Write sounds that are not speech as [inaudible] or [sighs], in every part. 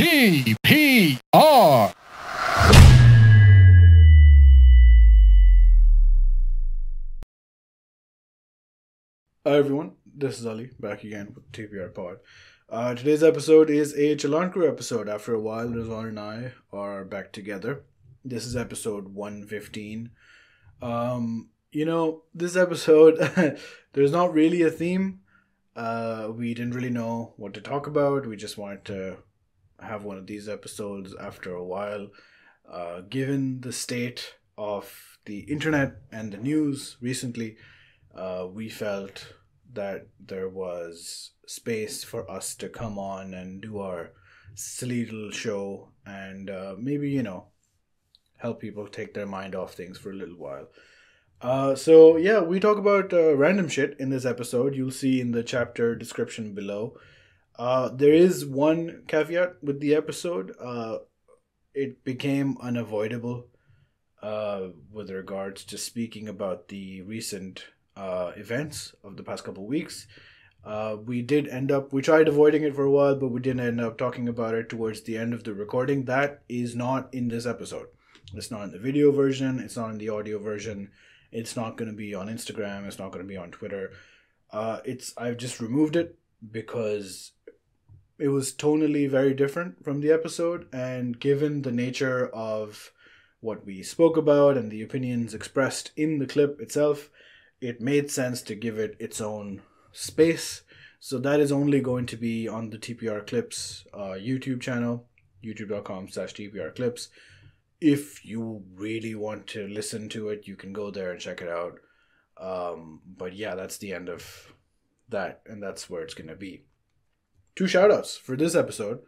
TPR. Hi everyone, this is Ali back again with TPR Pod. Uh, today's episode is a Chalant Crew episode. After a while, Rizwan and I are back together. This is episode 115. Um, you know, this episode, [laughs] there's not really a theme. Uh, we didn't really know what to talk about. We just wanted to have one of these episodes after a while. Uh, given the state of the internet and the news recently, uh, we felt that there was space for us to come on and do our silly little show and uh, maybe, you know, help people take their mind off things for a little while. Uh, so, yeah, we talk about uh, random shit in this episode. You'll see in the chapter description below. Uh, there is one caveat with the episode. Uh, it became unavoidable uh, with regards to speaking about the recent uh, events of the past couple weeks. Uh, we did end up, we tried avoiding it for a while, but we didn't end up talking about it towards the end of the recording. That is not in this episode. It's not in the video version, it's not in the audio version, it's not going to be on Instagram, it's not going to be on Twitter. Uh, it's I've just removed it because it was tonally very different from the episode, and given the nature of what we spoke about and the opinions expressed in the clip itself, it made sense to give it its own space. So that is only going to be on the TPR Clips uh, YouTube channel, youtube.com slash TPR Clips. If you really want to listen to it, you can go there and check it out. Um, but yeah, that's the end of that, and that's where it's going to be. Two shout outs for this episode.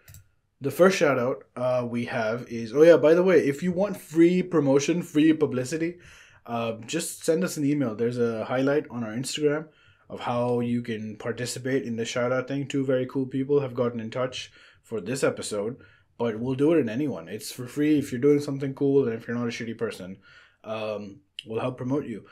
The first shout out uh, we have is oh, yeah, by the way, if you want free promotion, free publicity, uh, just send us an email. There's a highlight on our Instagram of how you can participate in the shout out thing. Two very cool people have gotten in touch for this episode, but we'll do it in anyone. It's for free if you're doing something cool and if you're not a shitty person. Um, we'll help promote you.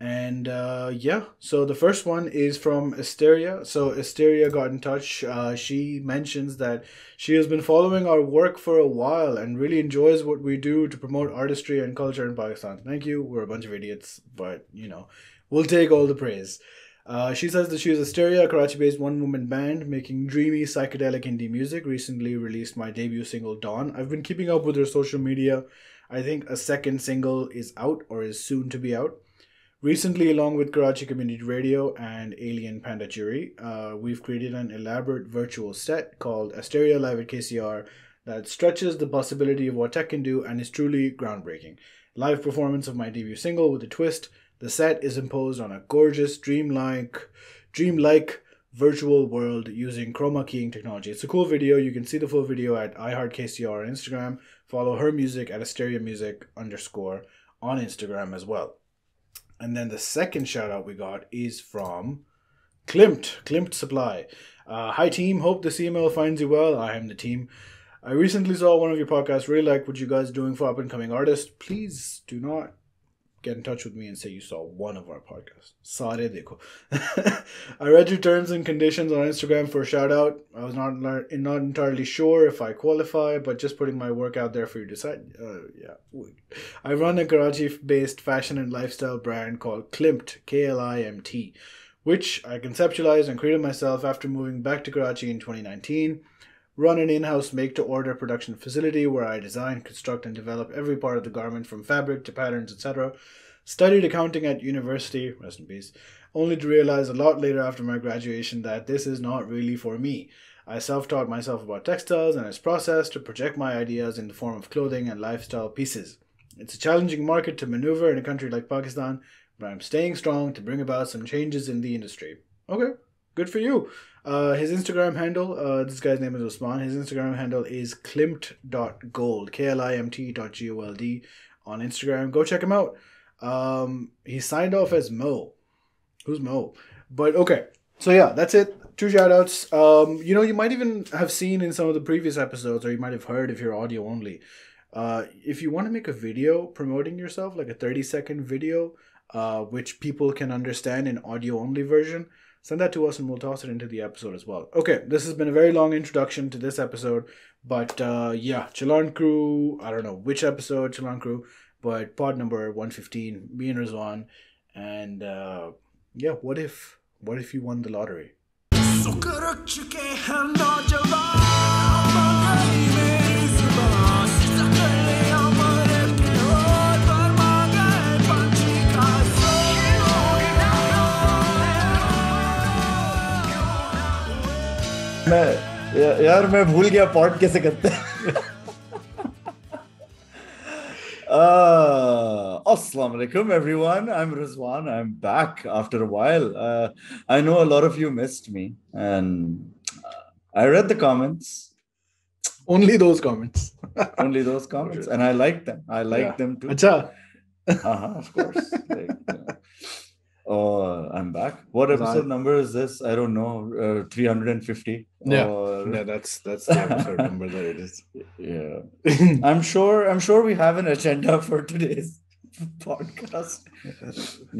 And uh, yeah, so the first one is from Asteria. So Asteria got in touch. Uh, she mentions that she has been following our work for a while and really enjoys what we do to promote artistry and culture in Pakistan. Thank you. We're a bunch of idiots, but you know, we'll take all the praise. Uh, she says that she is Asteria, a Karachi-based one-woman band making dreamy psychedelic indie music. Recently released my debut single Dawn. I've been keeping up with her social media. I think a second single is out or is soon to be out. Recently, along with Karachi Community Radio and Alien Panda Jury, uh, we've created an elaborate virtual set called Asteria Live at KCR that stretches the possibility of what tech can do and is truly groundbreaking. Live performance of my debut single with a twist. The set is imposed on a gorgeous, dreamlike, dreamlike virtual world using chroma keying technology. It's a cool video. You can see the full video at iHeartKCR on Instagram. Follow her music at Asteria Music underscore on Instagram as well. And then the second shout out we got is from Klimt, Klimt Supply. Uh, hi team, hope this email finds you well. I am the team. I recently saw one of your podcasts, really like what you guys doing for up and coming artists. Please do not get in touch with me and say you saw one of our podcasts. Sare dekho. [laughs] I read your terms and conditions on Instagram for a shout out. I was not not entirely sure if I qualify, but just putting my work out there for you to decide. Uh, yeah, I run a Karachi-based fashion and lifestyle brand called Klimt, K L I M T, which I conceptualized and created myself after moving back to Karachi in 2019 run an in-house make-to-order production facility where I design, construct, and develop every part of the garment from fabric to patterns, etc. Studied accounting at university, rest in peace, only to realize a lot later after my graduation that this is not really for me. I self-taught myself about textiles and its process to project my ideas in the form of clothing and lifestyle pieces. It's a challenging market to maneuver in a country like Pakistan, but I'm staying strong to bring about some changes in the industry. Okay, good for you. Uh, his Instagram handle, uh, this guy's name is Osman. His Instagram handle is klimt.gold, K L I M T dot G O L D on Instagram. Go check him out. Um, he signed off as Mo. Who's Mo? But okay. So yeah, that's it. Two shout outs. Um, you know, you might even have seen in some of the previous episodes, or you might have heard if you're audio only. Uh, if you want to make a video promoting yourself, like a 30 second video, uh, which people can understand in audio only version, send that to us and we'll toss it into the episode as well. Okay, this has been a very long introduction to this episode, but uh, yeah, Chalant Crew. I don't know which episode Chalant Crew, but pod number one fifteen. Me and Rizwan, and uh, yeah, what if what if you won the lottery? मैं या, यार मैं भूल गया pot कैसे करते [laughs] अस्सलाम वालेकुम everyone I am Rizwan I am back after a while no lot of you missed me and I the comments only those comments only those comments and I like them I like them too अच्छा oh, I'm back. What Was I- episode number is this? I don't know. Uh, 350. Yeah. Or- Yeah, that's that's the episode number [laughs] that it is. yeah. I'm sure. I'm sure we have an agenda for today's podcast.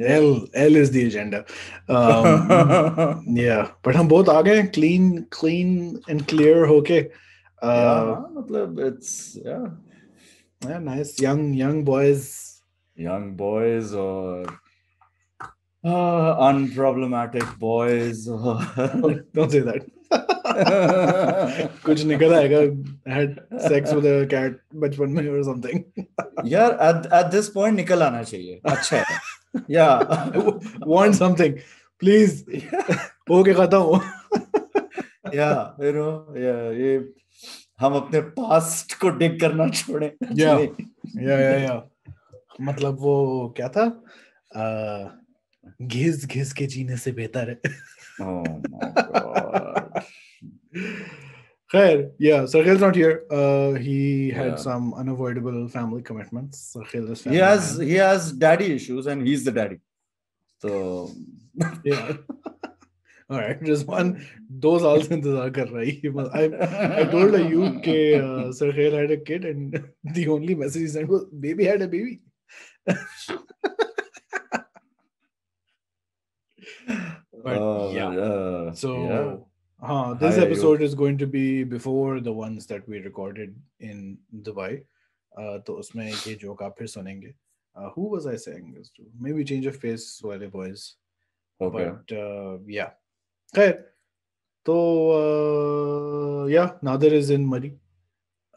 L L is the agenda. Um, [laughs] yeah, but हम बहुत आ गए हैं, clean clean and clear होके. Uh, yeah, matlab, it's yeah, yeah, nice young young boys. young boys or Uh, unproblematic boys. [laughs] Don't say that. कुछ निकल आएगा। बचपन में और समथिंग यार एट दिस पॉइंट निकल आना चाहिए। अच्छा या वांट समथिंग प्लीज़ हो। या यू नो ये हम अपने पास्ट को डिग करना छोड़े। या या या मतलब वो क्या था? Uh, घिस घिस के जीने से बेहतर है oh Khair, [laughs] yeah, Sarkhail's not here. Uh, he had some unavoidable family commitments. Sarkhil he has he has daddy issues, and he's the daddy. So yeah. [laughs] All right, just one. Those saals intezar kar rahi. I, I told Ayub UK uh, had a kid, and [laughs] the only message he sent was, "Baby had a baby." But, uh, yeah. uh, So, yeah. huh, this Hi, Ayub. episode is going to be before the ones that we recorded in Dubai. Uh, तो उसमें ये joke आप फिर सुनेंगे. Uh, who was I saying this to? Maybe change of face वाले boys. okay But uh, yeah. खैर तो uh, yeah, Nader is in Murray.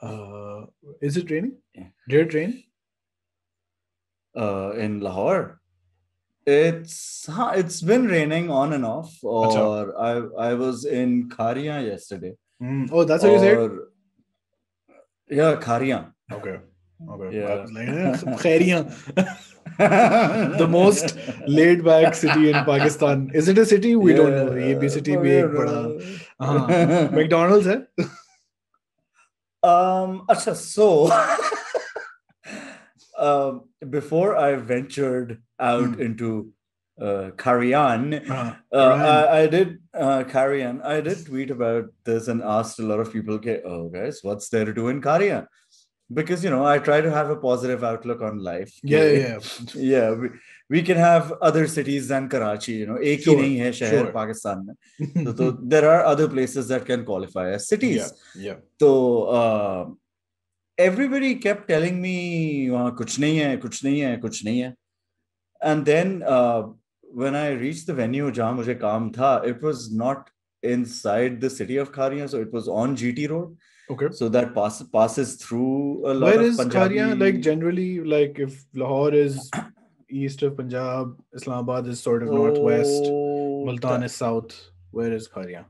Uh, is it raining? Yeah. Did it rain? uh in lahore It's it's been raining on and off. Or Achha. I I was in Kharian yesterday. Mm. Oh, that's what you said. Yeah, Kharian. Okay. Okay. Yeah. Like, [laughs] [laughs] the most laid back city in Pakistan. Is it a city? We yeah, don't know. ये भी city भी एक बड़ा McDonald's है. um. अच्छा so. [laughs] um, before I ventured out mm. into uh, ah, Uh, uh, I, I, did uh, I did tweet about this and asked a lot of people, okay, oh guys, what's there to do in Kharian?" Because you know, I try to have a positive outlook on life. Yeah, yeah, yeah. [laughs] yeah we, we, can have other cities than Karachi. You know, ek sure, hai shahar sure. Pakistan. Mein. [laughs] so, there are other places that can qualify as cities. Yeah. yeah. So. Uh, everybody kept telling me वहाँ कुछ नहीं है कुछ नहीं है कुछ नहीं and then uh, when I reached the venue, jahan mujhe kaam tha, it was not inside the city of Kharian, so it was on GT Road. Okay. So that pass, passes through a lot Where is Punjabi... Like generally, like if Lahore is [coughs] east of Punjab, Islamabad is sort of oh, northwest, Multan that... is south. Where is Kharian?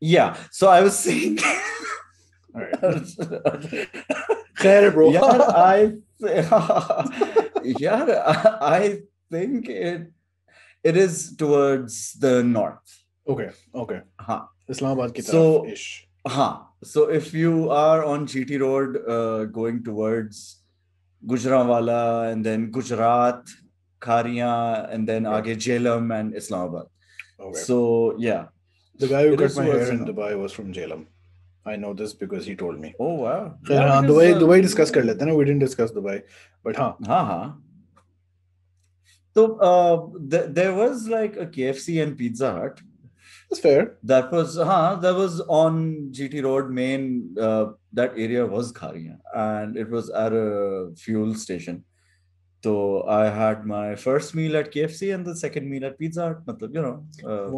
Yeah. So I was saying. [laughs] All right. [laughs] Khair, bro. Yeah, I. [laughs] yeah, I think it it is towards the north. okay, okay. Huh. Islamabad ki So- ish. Huh. So if you are on GT Road uh, going towards Gujranwala and then Gujarat, Kharian, and then Okay. Age Jhelum and Islamabad. Okay. So yeah. the guy who it cut my hair in. Dubai was from Jhelum. I know this because he told me. Oh wow. Yeah, हाँ Dubai discussed discuss कर लेते हैं we didn't discuss Dubai, but ha. Ha ha. So uh, there was like a KFC and Pizza Hut. That's fair. That was huh, that was on GT Road main. Uh, that area was Kharian, and it was at a fuel station. So I had my first meal at KFC and the second meal at Pizza Hut. मतलब you know. Uh,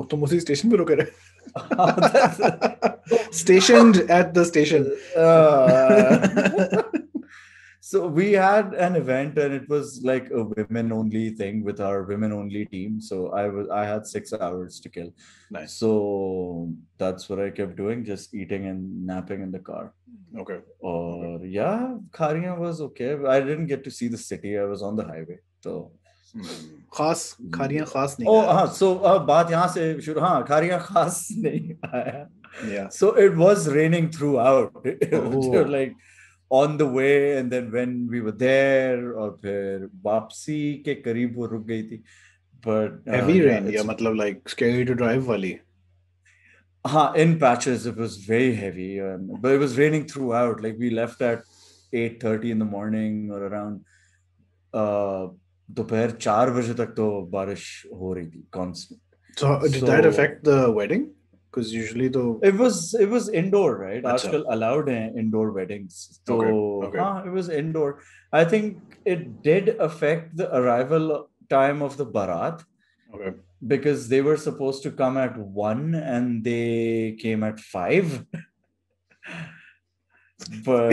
[laughs] stationed at the station. Uh, [laughs] so we had an event and it was like a women only thing with our women only team. So i was i had six hours to kill. Nice. So that's what i kept doing just eating and napping in the car. Okay. Or yeah Kharian was okay. I didn't get to see the city. I was on the highway. So खास खारियां खास नहीं oh हाँ so uh, बात यहाँ से शुरू हाँ खारिया खास नहीं आया yeah So it was raining throughout. Oh. like on the way, and then when we were there, और फिर वापसी के करीब वो रुक गई थी. But uh, heavy yeah, rain it's- या मतलब like scary to drive वाली हाँ, in patches it was very heavy, and, but it was raining throughout. Like we left at eight thirty in the morning or around. Uh, दोपहर चार बजे तक तो बारिश हो रही थी constant. so did that So- affect the wedding because usually the It was it was indoor, right? Acha. आजकल allowed हैं indoor weddings. So Okay, okay. हाँ, it was indoor. I think it did affect the arrival time of the barat okay because they were supposed to come at one and they came at five. [laughs] but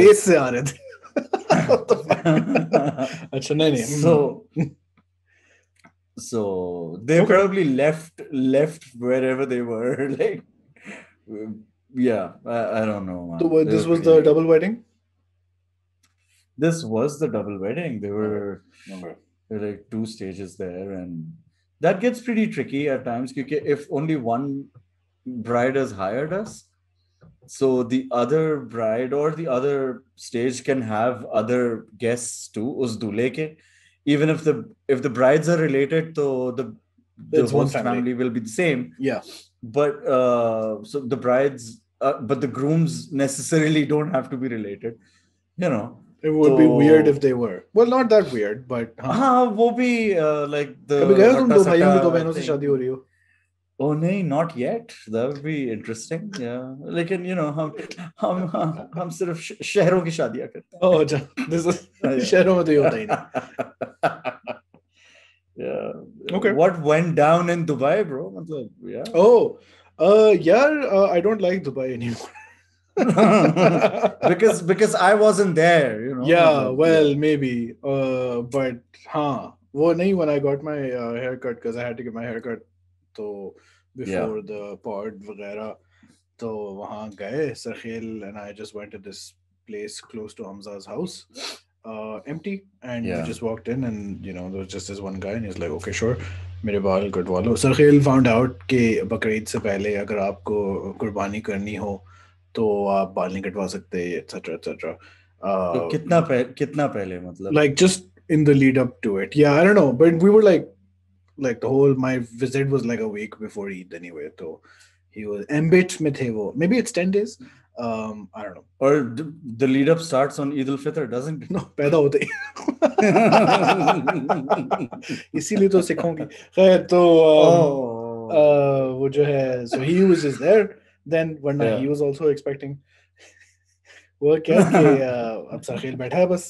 [laughs] So, so they okay. probably left left wherever they were. [laughs] Like, yeah, I, I don't know. So, this was the double wedding. This was the double wedding. There were, okay. were like two stages there, and that gets pretty tricky at times. Because if only one bride has hired us, so the other bride or the other stage can have other guests too us dule ke even if the if the brides are related to the the It's one host family. family. will be the same yeah but uh so the brides uh, but the grooms necessarily don't have to be related you know it would be weird So- if they were well not that weird but हाँ हाँ वो भी uh, like the कभी गए हो तुम हट्टा दो भाइयों की दो सट्टा बहनों से thing. शादी हो रही हो Oh नहीं not yet that would be interesting yeah लेकिन you know हम हम हम, हम सिर्फ श- शहरों की शादियां करते oh अच्छा this is हैं शहरों में तो ये होता ही नहीं yeah Okay. what went down in Dubai bro मतलब yeah oh uh yeah uh, I don't like Dubai anymore [laughs] because because I wasn't there you know yeah मतलब, well maybe uh but हाँ वो नहीं when I got my uh, haircut because I had to get my haircut तो before the pod वगैरह तो वहाँ गए Sarkhel and I just went to this place close to Hamza's house uh, empty and yeah. we just walked in and you know there was just this one guy and he's like okay sure मेरे बाल कटवा लो. Sir खेल found out कि बकरीद से पहले अगर आपको कुर्बानी करनी हो तो आप बाल नहीं कटवा सकते एटसेट्रा एटसेट्रा तो uh, कितना पह, कितना पहले मतलब? Like just in the lead up to it या I don't know but we were like like the whole my visit was like a week before eid anyway so he was mbit mein the wo. maybe it's 10 days um i don't know or the, the lead up starts on Eid al-Fitr doesn't it no पैदा होते ही इसीलिए तो सिखाऊंगी खैर तो um, oh uh, वो जो है so he was just there then वरना Yeah. he was also expecting वो क्या कि uh, अब सरखेल बैठा है बस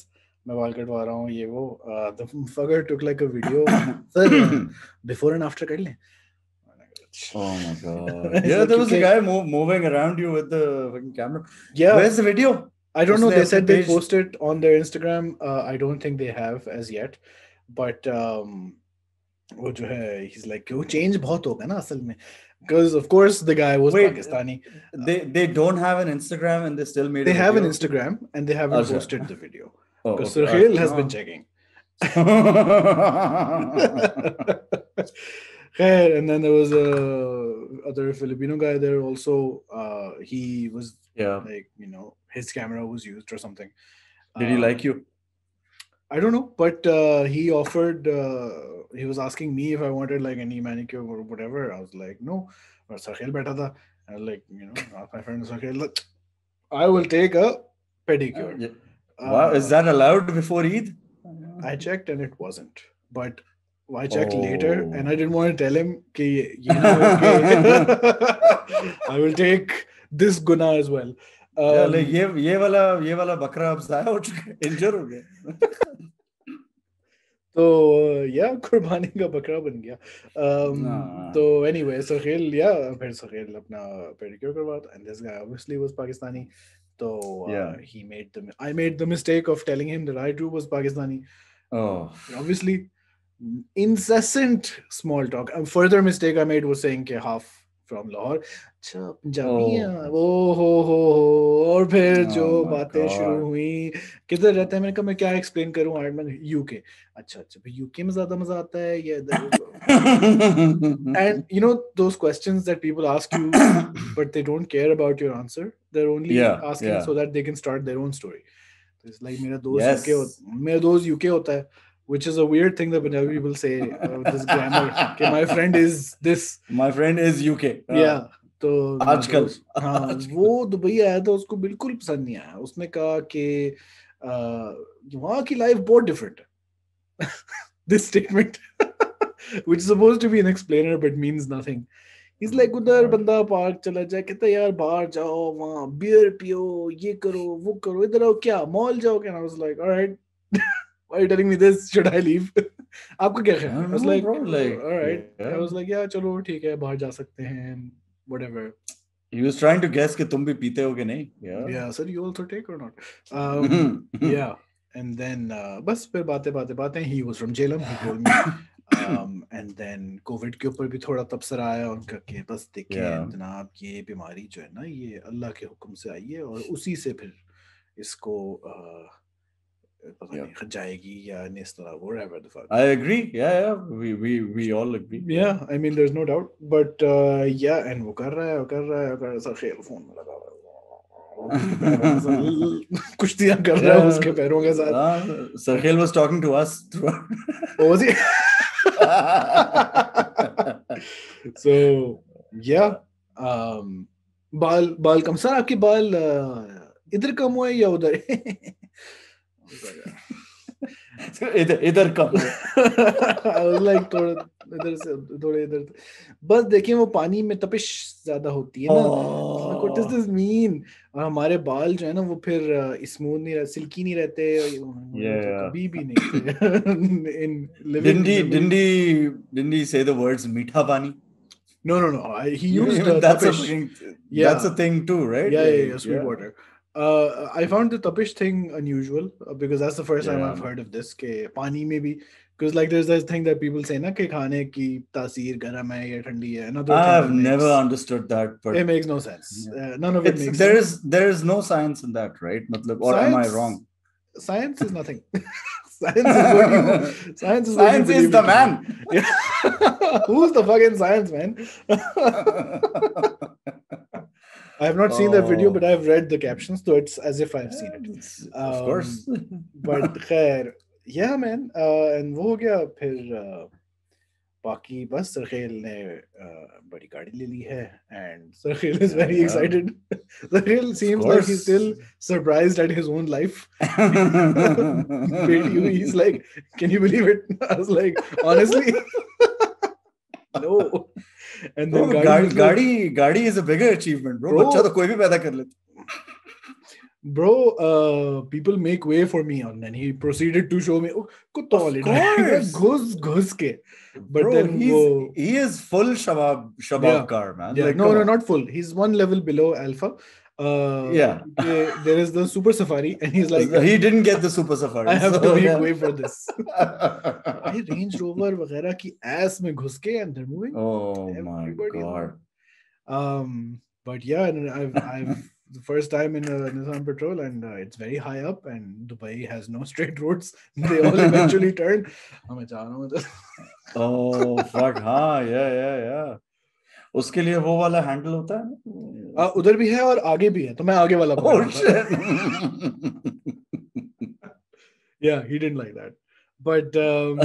मैं बाल कटवा रहा हूँ ये वो uh, the fucker took like a video sir before and after कर लें Oh my god. Yeah, there was a guy mo- moving around you with the fucking camera. yeah Where's the video? I don't know they said they posted on their Instagram uh, I don't think they have as yet but um वो जो है he's like वो change बहुत होगा ना असल में because of course the guy was Wait, Pakistani They they don't have an Instagram and they still made. they have an? Instagram and they haven't Acha. posted the video Oh, because okay. Has Uh, been checking [laughs] no. And then there was a other Filipino guy there also. Uh, he was yeah. like, you know, his camera was used or something. Did he Uh, like you? I don't know, but uh, he offered. Uh, he was asking me if I wanted like any manicure or whatever. I was like, no. Or Sarkhail beta tha. I was like, you know, my friend look, I will take a pedicure. Yeah Wow, is Uh, that allowed before Eid? I checked and it wasn't. But I checked later Oh. and I didn't want to tell him कि ये ये ना हो के [laughs] I will take this guna as well. Yeah, Um, like ये ये वाला ये वाला बकरा अब जाया हो चुका है इंजर हो गया तो या कुर्बानी का बकरा बन गया um, Nah. तो anyway सखील या फिर सखील अपना pedicure करवाता and this guy obviously was Pakistani so uh, Yeah. he made the I made the mistake of telling him that I too was Pakistani. Oh. Obviously incessant small talk. A further mistake I made was saying half from Lahore अच्छा पंजाबियाँ ओ हो। हो हो और फिर जो बातें शुरू हुई किधर रहते हैं? मैंने कहा मैं क्या एक्सप्लेन करूँ आर्ट में यूके अच्छा अच्छा भाई यूके में ज़्यादा मज़ा आता है या इधर? And you know those questions that people ask you but they don't care about your answer they are only asking so that they can start their own story it's like मेरा दोस्त UK मेरा दोस्त UK होता है। which is a weird thing that Punjabi people say uh, with this grammar कि my friend is this my friend is UK yeah तो मेरा आजकल। दोस्त- हाँ वो दुबई आया था उसको बिल्कुल पसंद नहीं आया उसने कहा कि uh, वहाँ की लाइफ बहुत डिफरेंट है [laughs] this statement [laughs] which is supposed to be an explainer but means nothing he's like उधर बंदा पार्क चला जाए कहता है यार बाहर जाओ वहाँ बियर पियो ये करो वो करो इधर आओ क्या मॉल जाओ क्या I was like all right why are you telling me this should I leave आपको क्या ख्याल है? Like, bro, like, all right I was like yeah चलो ठीक है बाहर जा सकते हैं whatever he was trying to guess कि तुम भी पीते हो कि नहीं yeah yeah sir you also take or not um, yeah and then uh, बस फिर बातें बातें बातें he was from Jhelum he told me um, and then covid के ऊपर भी थोड़ा तबसरा आया उनका कि बस देखें Yeah. जनाब ये बीमारी जो है ना ये अल्लाह के हुक्म से आई है और उसी से फिर इसको uh, Yeah. या whatever the fuck I agree yeah yeah we we we all agree yeah I mean there's no doubt but uh, yeah and वो कर रहा है वो कर रहा है वो कर रहा है खेल फ़ोन में लगा हुआ कुश्तियाँ कर रहा है उसके पैरों के साथ uh, Sarkhel was talking to us throughout What was he? so yeah um बाल बाल कम सर आपके बाल uh, इधर कम हुए या उधर Ah. [laughs] इधर कम लाइक [laughs] थोड़ा इधर से थोड़े इधर बस देखिए वो पानी में तपिश ज़्यादा होती है ना। व्हाट डज दिस मीन और हमारे बाल जो है ना वो फिर uh, स्मूथ नहीं रहते सिल्की नहीं रहते। कभी भी नहीं इन [laughs] डिंडी डिंडी डिंडी से the words meetha pani. No no no he used that's a thing too right या या sweet water Uh, I found the tapish thing unusual uh, because that's the first yeah. time I've heard of this. Ke pani mein bhi, because like there's this thing that people say na ke khane ki tasir garam hai ya thandi hai. Another I've never makes, understood that, but it makes no sense. Yeah. Uh, none of it it's, makes. There sense. is there is no science in that, right? Matlab, or science, am I wrong? Science is nothing. [laughs] science is you [laughs] science is, science is the man. [laughs] Who's the fucking science man? I have not seen that video, Oh. but I've read the captions, so it's as if I've seen it. It's- of course [laughs] but खैर या man and वो हो गया फिर uh, बाकी बस सरखेल ने uh, बड़ी गाड़ी ले ली है and Sarkhel is very Yeah. Excited Sarkhel seems like he course. Still surprised at his own life he's like can you believe it i was like honestly no and Bro, then गाड़ी गाड़ी was like, गाड़ी गाड़ी is a bigger achievement bro Bro. बच्चा तो कोई भी पैदा कर लेता bro uh people make way for me and then he proceeded to show me oh कुत्ता Of वाली [laughs] ड्राइविंग है, course. घुस घुस के but bro then he's वो he is full shabab shabab Yeah. car man yeah, like, no come no on. not full he's one level below alpha uh Yeah. okay, there is the super safari and he's like he didn't get the super safari i [laughs] have so, to make yeah. way for this [laughs] भाई range rover वगैरह की S में घुस के and they're moving oh my Everybody is god um but yeah and i've i've [laughs] the first time in a nissan patrol and uh, it's very high up and dubai has no straight roads they all eventually turn I'm like, "जाना मतलब." oh fuck हाँ yeah yeah yeah उसके लिए वो वाला handle होता है आ, उधर भी है और आगे भी है तो मैं आगे वाला oh he didn't like that but um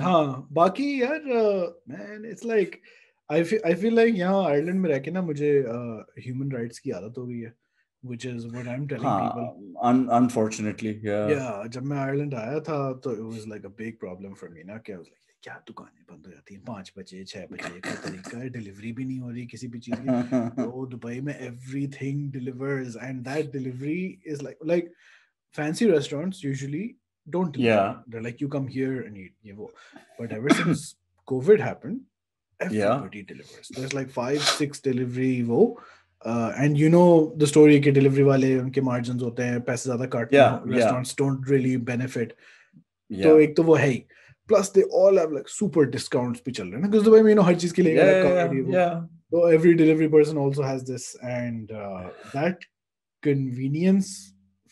हाँ बाकी यार man it's like I feel I feel like यहाँ आयरलैंड में रह के ना मुझे ह्यूमन राइट्स की आदत हो गई है which is what I'm telling people हाँ un- unfortunately yeah yeah जब मैं आयरलैंड आया था तो it was like a big problem for me ना कि I was like क्या दुकानें बंद हो जाती हैं पाँच बजे छह बजे क्या तरीका है डिलीवरी भी नहीं हो रही किसी भी चीज़ की Bro, Dubai mein everything delivers, and that delivery is like like fancy restaurants usually don't deliver. Yeah. They're like you come here and eat. ye wo. But ever since COVID happened, Yeah. delivers. There's like five, six delivery wo. Uh, and you know the story कि delivery वाले उनके margins होते हैं पैसे ज़्यादा काटते Yeah, हैं yeah. don't really benefit yeah. तो एक तो वो है ही plus they all have like super discounts भी चल रहे हैं ना क्योंकि दुबई हर चीज़ के लिए yeah, yeah, तो every delivery person also has this and that convenience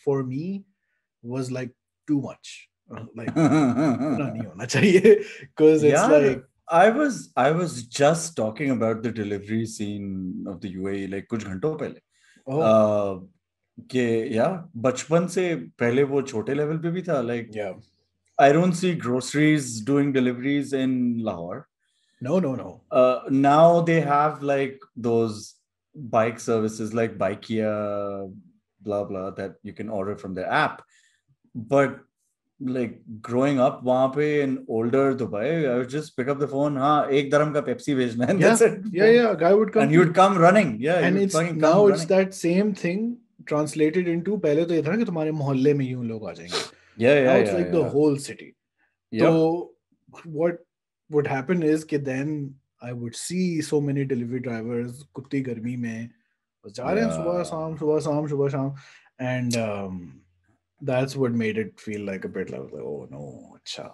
for me was like too much like नहीं होना चाहिए because it's like I was I was just talking about the delivery scene of the UAE like कुछ घंटों पहले। uh, कि या बचपन से पहले वो छोटे लेवल पे भी था like yeah. I don't see groceries doing deliveries in Lahore. No, no, no. Uh, now they have like those bike services like Bykea, blah, blah, that you can order from their app. But like growing up वहां पे in older Dubai, I would just pick up the phone. हाँ एक धर्म का Pepsi भेजना and yeah, that's it. Yeah, yeah, guy would come and you'd come running. Yeah, and it's now it's running. that same thing translated into पहले तो ये था कि तुम्हारे मोहल्ले में यूं लोग आ जाएंगे yeah yeah now it's yeah, like yeah. the whole city. Yep. so what would happen is that then i would see so many delivery drivers kutti garmi mein ja and um, that's what made it feel like a bit like, oh no acha.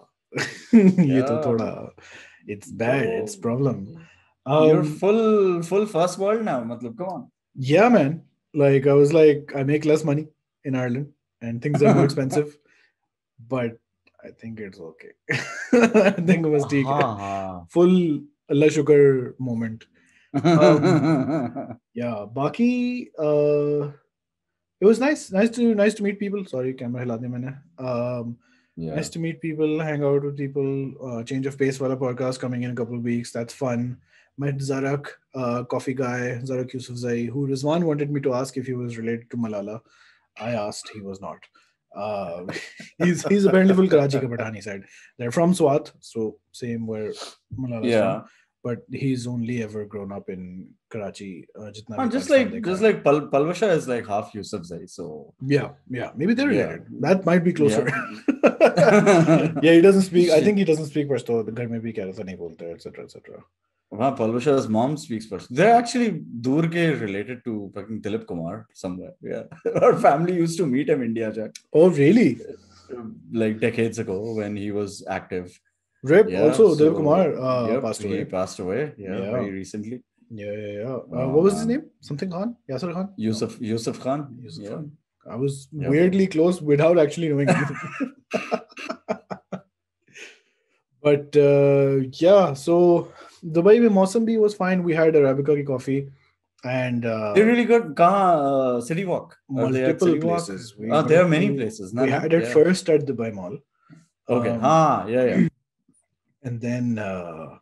ye to thoda it's bad it's problem. um, you're full full first world now matlab come on. Yeah man. Like i was like i make less money in ireland and things are more [laughs] expensive but I think it's okay. [laughs] I think it was taken. Uh-huh. Full Allah sugar moment. Um, [laughs] yeah, Baki, uh, it was nice. Nice to nice to meet people. Sorry, camera hila. Um, yeah. Nice to meet people, hang out with people. Uh, change of pace wala podcast coming in a couple of weeks. That's fun. Met Zarak, uh, coffee guy, Zarak Yusufzai, who Rizwan wanted me to ask if he was related to Malala. I asked, he was not. Uh, he's he's apparently from Karachi, [laughs] Kabatani side. They're from Swat, so same where Malala yeah. From, but he's only ever grown up in Karachi. Uh, just like just like Pal- Palwasha is like half Yusufzai, so yeah, yeah, maybe they're yeah. related. That might be closer. Yeah, [laughs] yeah he doesn't speak. I [laughs] think he doesn't speak Pashto. The ghar maybe Karasani, etc., etc. Wow, Palwasha's mom speaks first. They're actually Durge related to fucking Dilip Kumar somewhere. Yeah. [laughs] Our family used to meet him in India, Jack. Oh, really? Like decades ago when he was active. Rip, yeah, also so, Dilip Kumar uh, yep, passed away. He passed away, yeah, yeah. very recently. Yeah, yeah, yeah. Uh, um, what was his name? Something Khan? Yasser Khan? Yusuf, no. Yusuf Khan. Yusuf yeah. Khan. I was yep. weirdly close without actually knowing [laughs] [laughs] but uh, yeah, so Dubai में मौसम भी was fine. We had Arabica की coffee and uh, They're really good. कहाँ uh, City Walk? Are they at multiple City Walk? places. We Ah, there are went many to- places. We no? had it Yeah. first at Dubai Mall. Okay. Um, ah, yeah, yeah. [clears throat] and then uh,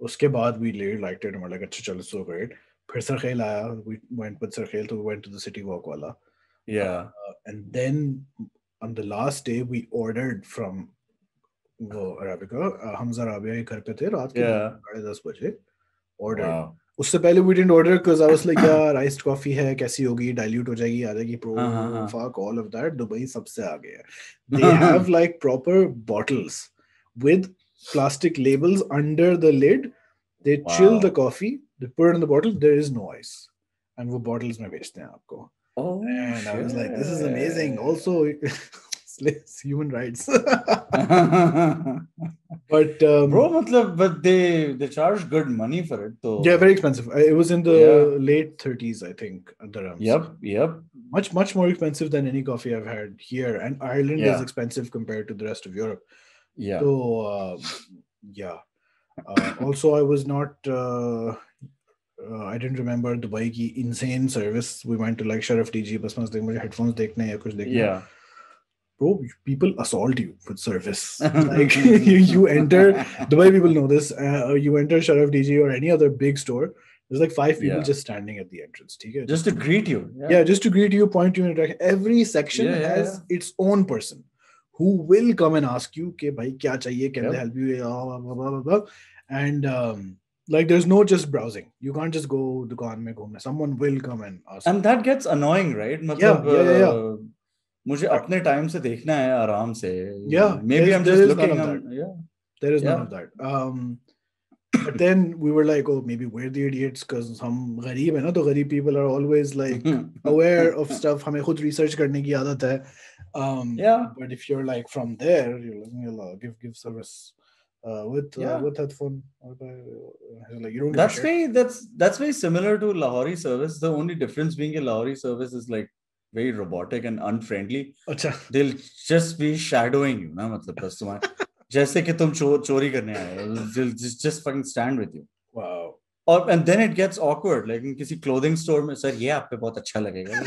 उसके बाद we really liked it and we're like अच्छा चलो so great फिर सरखेल आया we went with Sarkhel so we went to the city walk wala Yeah. uh, and then on the last day we ordered from वो Arabica Hamza Rabia के घर पे थे रात के साढ़े दस बजे ऑर्डर उससे पहले we didn't order because I was like यार राइस कॉफ़ी है कैसी होगी? डाइल्यूट हो जाएगी आ जाएगी bro fuck all of that Dubai सबसे आगे है. They have like proper bottles with plastic labels under the lid they chill the coffee they put in the bottle there is no ice and वो bottles में बेचते हैं आपको. ओह and I was like this is amazing also shit. also [laughs] it's human rights [laughs] but um, Bro, matlab, but they they charge good money for it. So yeah very expensive Uh, it was in the Yeah. late 30s I think dirhams Yep, yep. much much more expensive than any coffee I've had here and Ireland Yeah. is expensive compared to the rest of Europe Yeah. So uh, yeah. Uh, also, I was not. Uh, uh, I didn't remember Dubai की insane service. We went to like Sharaf DG. बस बस देख मुझे headphones देखने हैं या कुछ देखना है. Yeah. bro, people assault you with service. [laughs] like [laughs] you, you enter Dubai, people know this. Uh, you enter Sharaf DG or any other big store. There's like five people yeah. just standing at the entrance. Okay? Just to greet you. Yeah. yeah. just to greet you, point you in a direction. Every section yeah, has its own person who will come and ask you, okay, bhai, kya chahiye? Can yep. they help you? Blah, blah, blah, blah, blah. And um, like there's no just browsing you can't just go dukaan mein ghumna someone will come and ask and that gets annoying right Matlab, yeah, yeah, yeah, yeah. Uh, मुझे अपने time से देखना है आराम से Yeah, maybe there's- I'm there just is none looking of on, yeah there is none Yeah. of that um but then we were like oh maybe we're the idiots because hum गरीब है ना तो गरीब people are always like [laughs] aware of stuff हमें खुद research करने की आदत है um yeah but if you're like from there you're like you'll, uh, give give service uh, with uh, Yeah. with headphone or by, uh, like you don't give a that's shit. very that's that's very similar to Lahori service the only difference being a Lahori service is like very robotic and unfriendly अच्छा they'll just be shadowing you ना मतलब बस तुम्हारे जैसे कि तुम चोर चोरी करने आए हो they'll just just fucking stand with you wow और and then it gets awkward like in किसी clothing store में सर ये आप पे बहुत अच्छा लगेगा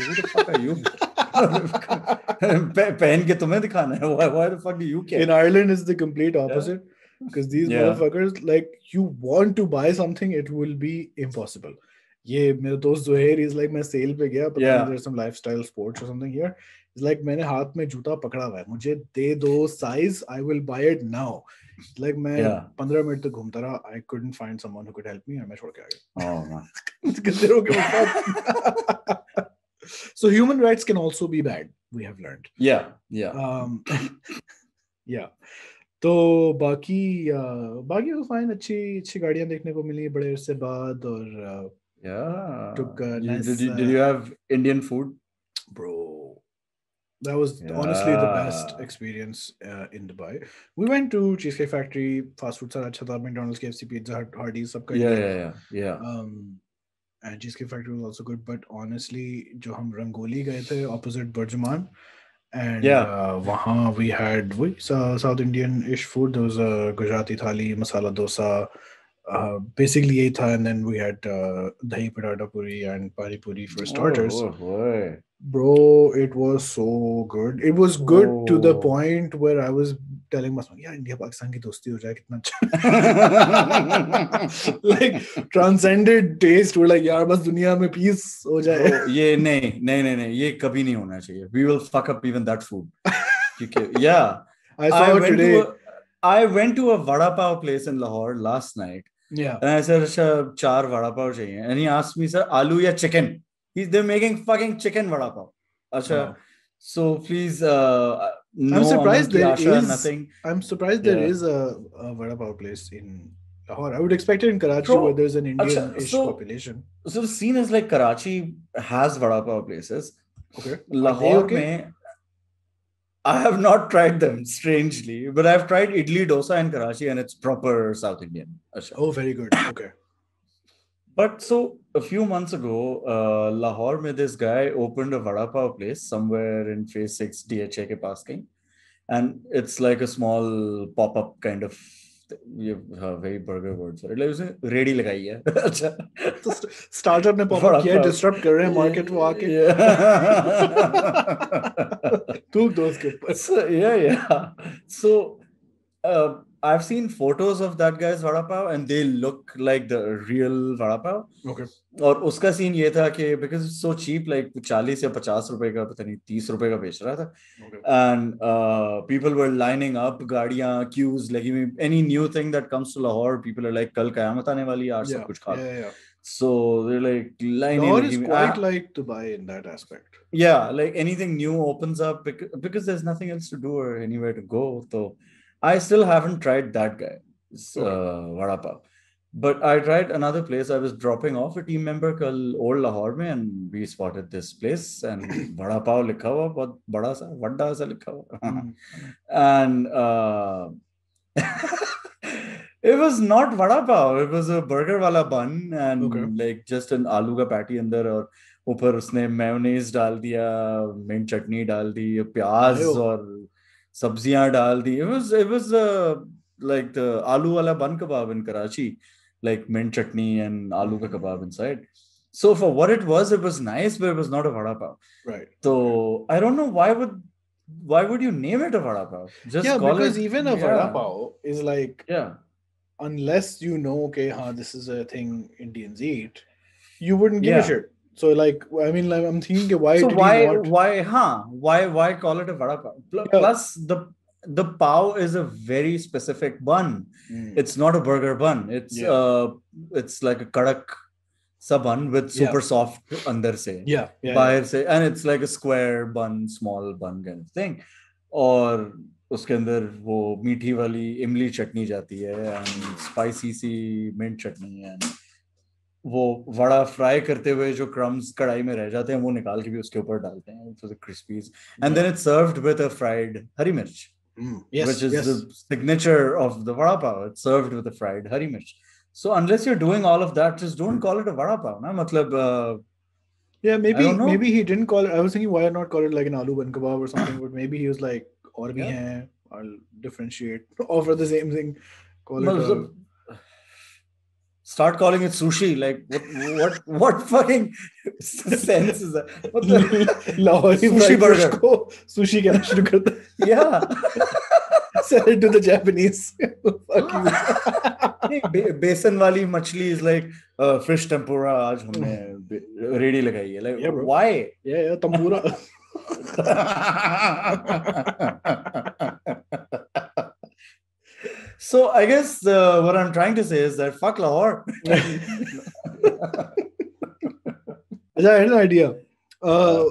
पह- पहन के तुम्हें दिखाना है why, why the fuck do you care in Ireland it's the complete opposite because these Yeah. motherfuckers like you want to buy something it will be impossible ये मेरा दोस्त जोहेर इज़ लाइक मैं सेल पे गया पता नहीं देयर सम लाइफस्टाइल स्पोर्ट्स और something here is like मैंने हाथ में जूता पकड़ा हुआ है मुझे दे दो size I will buy it now like मैं 15 मिनट तक घूमता रहा I couldn't find someone who could help me और मैं छोड़ के आ गया. कितने रोके so human rights can also be bad we have learned या या या तो बाकी uh, बाकी तो फाइन अच्छी अच्छी गाड़ियाँ देखने को मिली बड़े अरसे बाद और uh, yeah Took a You- nice, did, you, did uh, you have Indian food bro that was honestly the best Yeah. experience uh, in Dubai we went to Cheesecake Factory fast food सारा अच्छा था McDonald's KFC Pizza Hut Hardee's सब कर yeah लिया। yeah yeah yeah um and cheesecake factory was also good but honestly जो हम रंगोली गए थे opposite Burjuman and Yeah. uh, वहाँ we had वही सा- South Indian ish food there was a Gujarati thali masala dosa Uh, basically Ethan and then we had uh, dahi patata puri and paripuri for oh, starters. Oh, Bro, it was so good. It was good oh. to the oh. point where I was telling myself, yeah, India Pakistan ki dosti ho jaye kitna [laughs] [laughs] Like transcended taste. We're like, yaar, bas duniya mein peace ho jaye. Oh, [laughs] ye nahi, nahi, nahi, nahi, ye kabhi nahi hona chahiye. We will fuck up even that food. Yeah. I saw I today. I went to a vada pav place in Lahore last night yeah. And I said, sir, char vada pav chahiye. And he asked me, sir, aloo ya chicken? He's they're making fucking chicken vada pav. Oh. so please. Uh, no I'm surprised there Asha, is nothing. I'm surprised yeah. there is a, a vada pav place in Lahore. I would expect it in Karachi, so, where there's an Indian-ish so, population. So the scene is like Karachi has vada pav places. Okay. Lahore okay? mein, I have not tried them strangely but I've tried idli dosa in Karachi and it's proper South Indian अच्छा. oh very good okay But so a few months ago, uh, Lahore में this guy opened a vada pav place somewhere in Phase Six DHA के पास कहीं, and it's like a small pop-up kind of. ये हाँ, very burger words for it. Like उसने ready लगाई है. [laughs] अच्छा. तो स्टार्टअप ने पॉप Vada किया pav. डिस्टर्ब कर रहे हैं मार्केट वो आके [laughs] [laughs] Yeah. थूक दो उसके ऊपर so yeah yeah so uh, i've seen photos of that guy's vada pav and they look like the real vada pav okay और उसका सीन ये था कि बिकॉज सो चीप लाइक चालीस या पचास रुपए का पता नहीं तीस रुपए का बेच रहा था okay and people were lining up गाड़ियां क्यूज लगी हुई any new thing that comes to Lahore people are like कल कयामत आने वाली है आज सब yeah कुछ खा लो yeah yeah so they like lining Lahore is quite like Dubai in that aspect yeah like anything new opens up because, because there's nothing else to do or anywhere to go so i still haven't tried that guy uh, vada pav. But i tried another place i was dropping off a team member called old lahore mein and we spotted this place and [clears throat] vada pav likha hua bahut bada sa vadda sa likha hua. [laughs] Mm-hmm. And uh, [laughs] it was not vada pav it was a burger wala bun and okay. like just an aloo ka patty there or ऊपर उसने mayonnaise डाल दिया mint चटनी डाल दी प्याज Mayo. और सब्जियां डाल दी it was it was uh, like the aloo wala bun kebab in Karachi like mint chutney and aloo ka kebab inside so for what it was it was nice but it was not a vada pav right so I don't know why would why would you name it a vada pav just yeah call because it, even a vada yeah, pav is like yeah unless you know okay huh, this is a thing indians eat you wouldn't give Yeah. a shit So like i mean like i'm thinking why so why not why huh why why call it a vada pav Pl- Yeah. the the pav is a very specific bun. Mm. It's not a burger bun. It's Yeah. uh, it's like a kadak sa bun with Yeah. soft under se. yeah, yeah, बाहर से and it's like a square bun small bun kind of thing और उसके अंदर वो मीठी वाली इमली चटनी जाती है and spicy सी मिंट चटनी है and वो वड़ा फ्राई करते हुए जो क्रम्स कढ़ाई में रह जाते हैं वो निकाल के भी उसके ऊपर डालते हैं। It's crispies and then it's served with a fried hari mirch which is the signature of the vada pav. It's served with a fried hari mirch. So unless you are doing all of that just don't call it a vada pav ना. मतलब या maybe maybe he didn't call I was thinking why are not called like an aloo bun kebab और something but maybe he was like और भी हैं I will differentiate offer the same thing call it start calling it sushi. Like what? What? What fucking sense is that? a Matlab, [laughs] Lahori sushi fried fish burger. को sushi कहना शुरू कर दे. yeah. [laughs] Sell it to the Japanese. [laughs] Fuck you. नहीं, बे- बेसन वाली मछली is like uh, fish tempura. आज हमने बे- रेडी लगाई है. Like Yeah, bro. why? Yeah, yeah, tambura. so I guess uh, what I'm trying to say is that fuck Lahore. [laughs] I had an idea. Uh,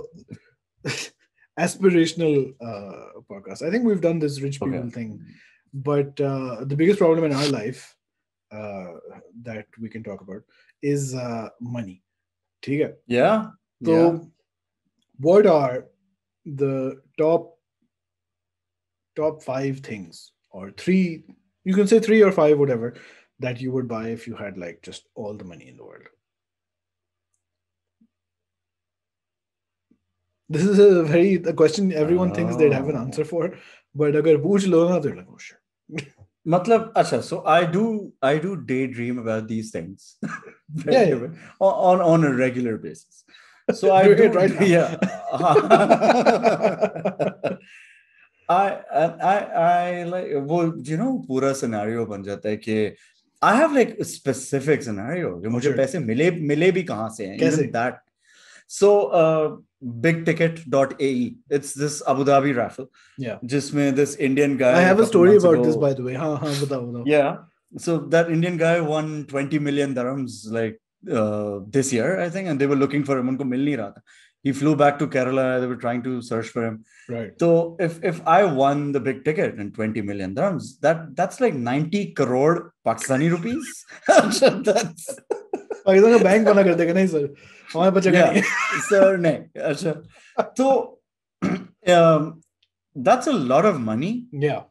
aspirational uh, podcast. I think we've done this rich people okay. thing, but uh, the biggest problem in our life uh, that we can talk about is uh, money. Okay. Yeah. So, yeah. what are the top top five things or three You can say three or five, whatever, that you would buy if you had like just all the money in the world. This is a very a question everyone thinks they'd have an Oh. answer for, but agar पूछ लो ना, they're like, oh shit. [laughs] Matlab, acha, so I do I do daydream about these things [laughs] Yeah, yeah. on on a regular basis. So I Doing do it right now. yeah. [laughs] मुझे पैसे मिले भी कहाँ से हैं? So that Indian guy one million dirhams like this year I think and they were उनको मिल नहीं रहा था। He flew back to Kerala. They were trying to search for him. Right. So if if I won the big ticket and 20 million dirhams, that that's like 90 crore Pakistani rupees. [laughs] that's Pakistan का bank बना कर देगा नहीं sir हमारे पास जगह नहीं yeah, है sir. नहीं. अच्छा. So [laughs] [clears throat] um, that's a lot of money. yeah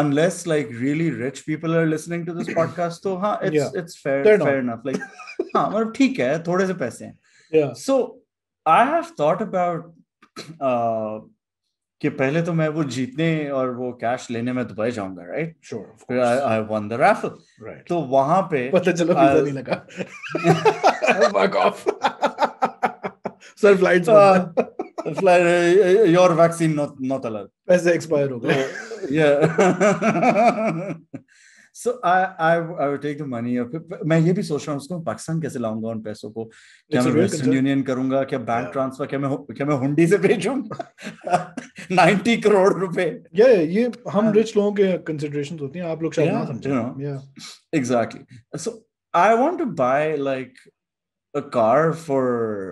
unless like really rich people are listening to this podcast so huh, it's Yeah. it's fair Fair fair, enough. enough like हाँ मतलब ठीक है थोड़े से पैसे हैं yeah so I have thought about कि पहले तो मैं वो जीतने और वो कैश लेने में दुबई जाऊँगा right sure I won the raffle right तो वहाँ पे पता चलो वीज़ा नहीं लगा। Back off sir flights flight your vaccine not not allowed पैसे एक्सपायर हो गए। या [laughs] so I, I I would take the money up मैं ये भी सोच रहा हूँ उसको पाकिस्तान कैसे लाऊँगा उन पैसों को क्या मैं वेस्टर्न यूनियन करूँगा क्या बैंक ट्रांसफ़र क्या मैं क्या मैं हुंडी से भेजूँगा 90 करोड़ रुपए yeah ये हम हाँ. रिच लोगों के कंसीडरेशंस होती हैं आप लोग शायद ना समझें exactly so I want to buy like a car for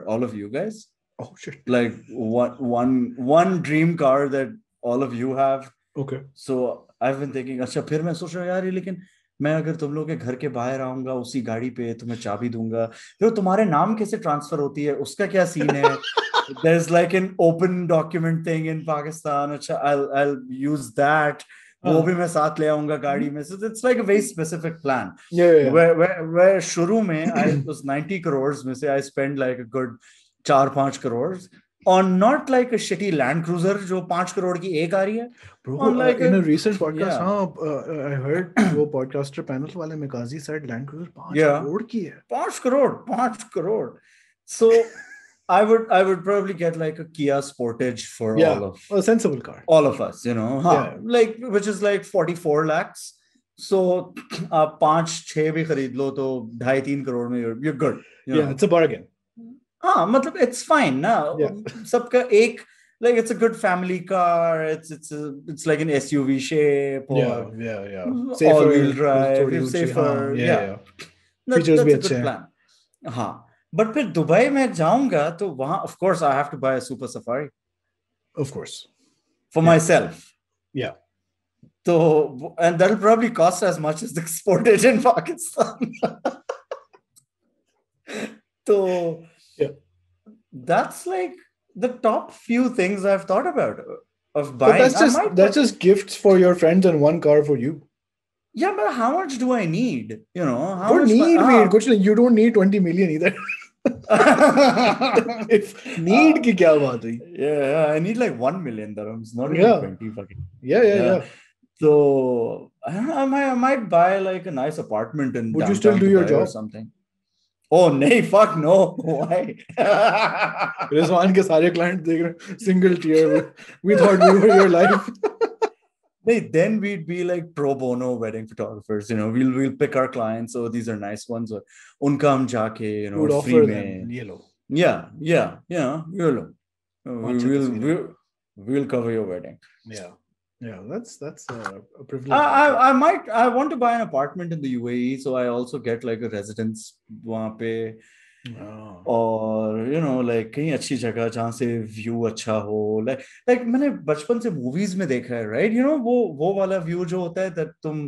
all of you guys oh shit like one one one dream car that all of you have okay so I been thinking अच्छा फिर मैं सोच रहा हूँ यार ये लेकिन मैं अगर तुम लोग के घर के बाहर आऊँगा उसी गाड़ी पे तुम्हें चाबी दूँगा फिर तुम्हारे नाम कैसे ट्रांसफ़र होती है? उसका क्या सीन है? There is like an open document thing in Pakistan अच्छा आई आई यूज़ दैट वो. भी मैं साथ ले आऊँगा गाड़ी में। So it's like a very specific plan yeah yeah, yeah. where where where शुरू में I was 90 crores में से I spent like a good चार पाँच crores. On not like a shitty Land Cruiser जो पाँच करोड़ की एक आ रही है Bro, on like uh, in a, a- recent podcast, yeah. हाँ, uh, I heard वो podcaster panel वाले में काजी said Land Cruiser पाँच Yeah. करोड़ की है. पाँच करोड़ पाँच crore so I would I would probably get like a Kia Sportage for Yeah. all of A sensible car. all of us you know हाँ, Yeah. like which is like 44 lakhs so आप पाँच छह भी खरीद लो तो ढाई तीन करोड़ में you're, you're good you Yeah, know? it's a bargain. हाँ मतलब इट्स फाइन ना. सबका एक like it's a good family car. It's it's a, it's like an SUV shape. Or yeah, yeah, yeah. all-wheel drive, थोड़ी ऊँची, safer, हाँ, yeah, yeah. yeah. That- Features that's भी a good अच्छे हैं। plan. हाँ बट फिर दुबई में जाऊँगा तो वहाँ of course I have to buy a super safari Of course. for myself Yeah. so and that'll probably cost as much as exported in pakistan so Yeah. that's like the top few things I've thought about of buying. But that's just that's just gifts for your friends and one car for you. Yeah, but how much do I need? You know, how don't need ah. you don't need 20 million either. [laughs] if need uh, ki kya baat hai? Yeah, I need like 1 million dirhams, not yeah. 20 fucking. Yeah, yeah, yeah. yeah. So I, [laughs] know, I might, I might buy like a nice apartment in. Would you still do your job? Or something. ओ नहीं fuck know why Rizwan के सारे client देख रहे single tier we thought we were your life They, then we'd be like pro bono wedding photographers, you know. We'll we'll pick our clients. Oh, these are nice ones. Or unka hum jaake, you know, Would free them. Ye lo. Yeah, yeah, yeah. Ye lo. We'll, we'll we'll cover your wedding. Yeah. Yeah, that's that's uh, a privilege. I, I I might I want to buy an apartment in the UAE, so I also get like a residence वहाँ पे Oh. और you know like कहीं अच्छी जगह जहाँ से view अच्छा हो लाइक लाइक मैंने बचपन से मूवीज में देखा है राइट यू नो वो वो वाला व्यू जो होता है that तुम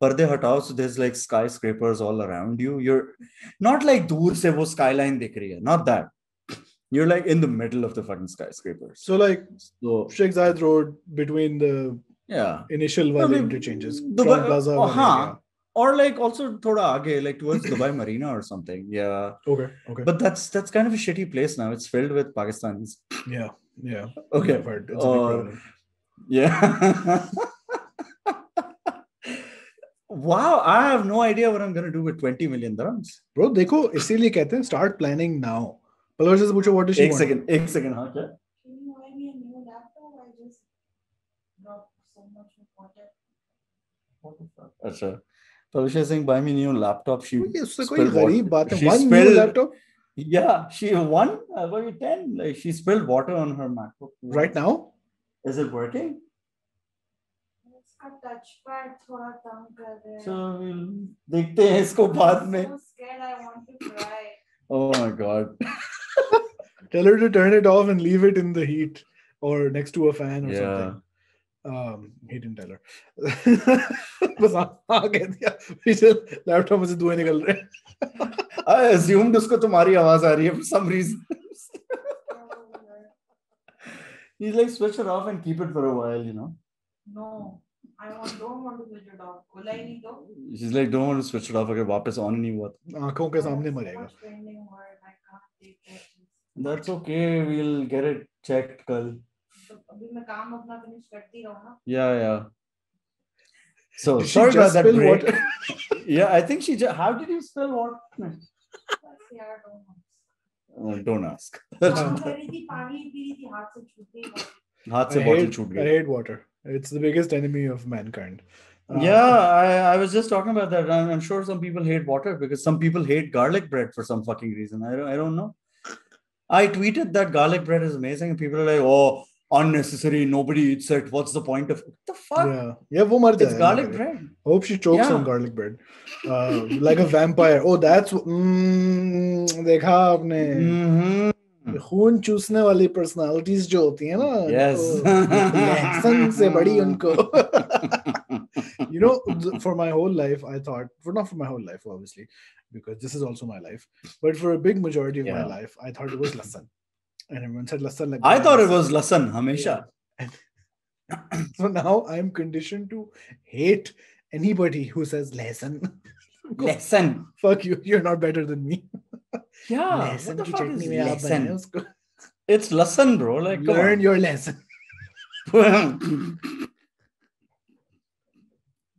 पर्दे हटाओ सो there's like skyscrapers all around you you're not like दूर से वो skyline दिख रही है not that you're like in the middle of the fucking skyscrapers So like so Sheikh Zayed Road between the yeah initial I wale mean, interchanges. Dubai- Crown Plaza. oh, वाले हाँ. area. or like also thoda aage like towards Dubai [laughs] Marina or something yeah Okay. Okay. but that's that's kind of a shitty place now it's filled with Pakistanis yeah. Yeah. okay I've heard. It's a big Or- problem. Yeah. wow, I have no idea what I'm gonna do with 20 million dirhams. Bro, देखो इसीलिए कहते हैं start planning now. पूछो what is second second अच्छा। तो Singh buy me new laptop she उससे कोई गरीब बात one one about water on her MacBook right now is it working थोड़ा कम कर दे सो देखते हैं इसको बाद में। [laughs] Tell her to turn it off and leave it in the heat or next to a fan or Yeah. something. Um, he didn't tell her. [laughs] बस हाँ हाँ कह दिया पीछे लैपटॉप में से धुएं निकल रहे हैं I assumed उसको [laughs] तुम्हारी आवाज आ रही है for some reason. Oh, Lord. He's like switch it off and keep it for a while, you know. no, I want, don't want to switch it off. खुला ही नहीं तो. She's like, don't want to switch it off अगर वापस on नहीं हुआ तो. आंखों के I have सामने so मरेगा That's okay. We'll get it checked कल. तो अभी मैं काम अपना finish करती रहूँ ना. Yeah, yeah. So Did she sorry about just that spill break. water? [laughs] yeah, I think she just. How did you spill water? बस यार don't know. Uh, don't ask. [laughs] काम कर रही थी पानी पी रही थी हाथ से छूट गई. हाथ I से bottle hate, छूट I गई. hate water. It's the biggest enemy of mankind. Uh, Yeah, I, I was just talking about that. I'm, I'm sure some people hate water because some people hate garlic bread for some fucking reason. I don't, I don't know. I tweeted that garlic bread is amazing, and people are like, "Oh, unnecessary. Nobody eats it. What's the point of what the fuck? Yeah, yeah, वो मर It's जाएगा garlic कभी। bread." Hope she chokes Yeah. on garlic bread, uh, like a vampire. Oh, that's mm, देखा आपने Mhm. खून चूसने वाली personalities जो होती है ना Yes. तो लहसुन से बड़ी उनको [laughs] you know for my whole life i thought for not for my whole life obviously because this is also my life but for a big majority of yeah. my life i thought it was lasan and everyone said lasan like i thought it was lasan hamesha. Yeah. [clears throat] so now i'm conditioned to hate anybody who says lasan lasan [laughs] fuck you you're not better than me. Yeah lasan ki chutney mein aap it's lasan bro like learn on. your lesson [laughs] [laughs]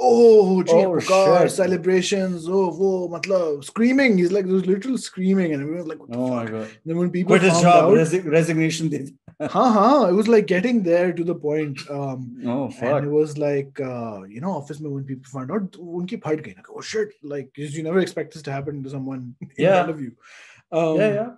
oh, Jay oh, God! celebrations, oh, whoa, matlab, screaming. He's like, there's literal screaming, and everyone's like, what the oh fuck? My God. And then when people quit his job, out, res- resignation did. [laughs] huh, huh. It was like getting there to the point. Um, oh, fuck. And it was like, uh, you know, office when people found out, unki phad gayi. Like, oh shit! Like, you never expect this to happen to someone [laughs] in yeah. front of you. Um, yeah, yeah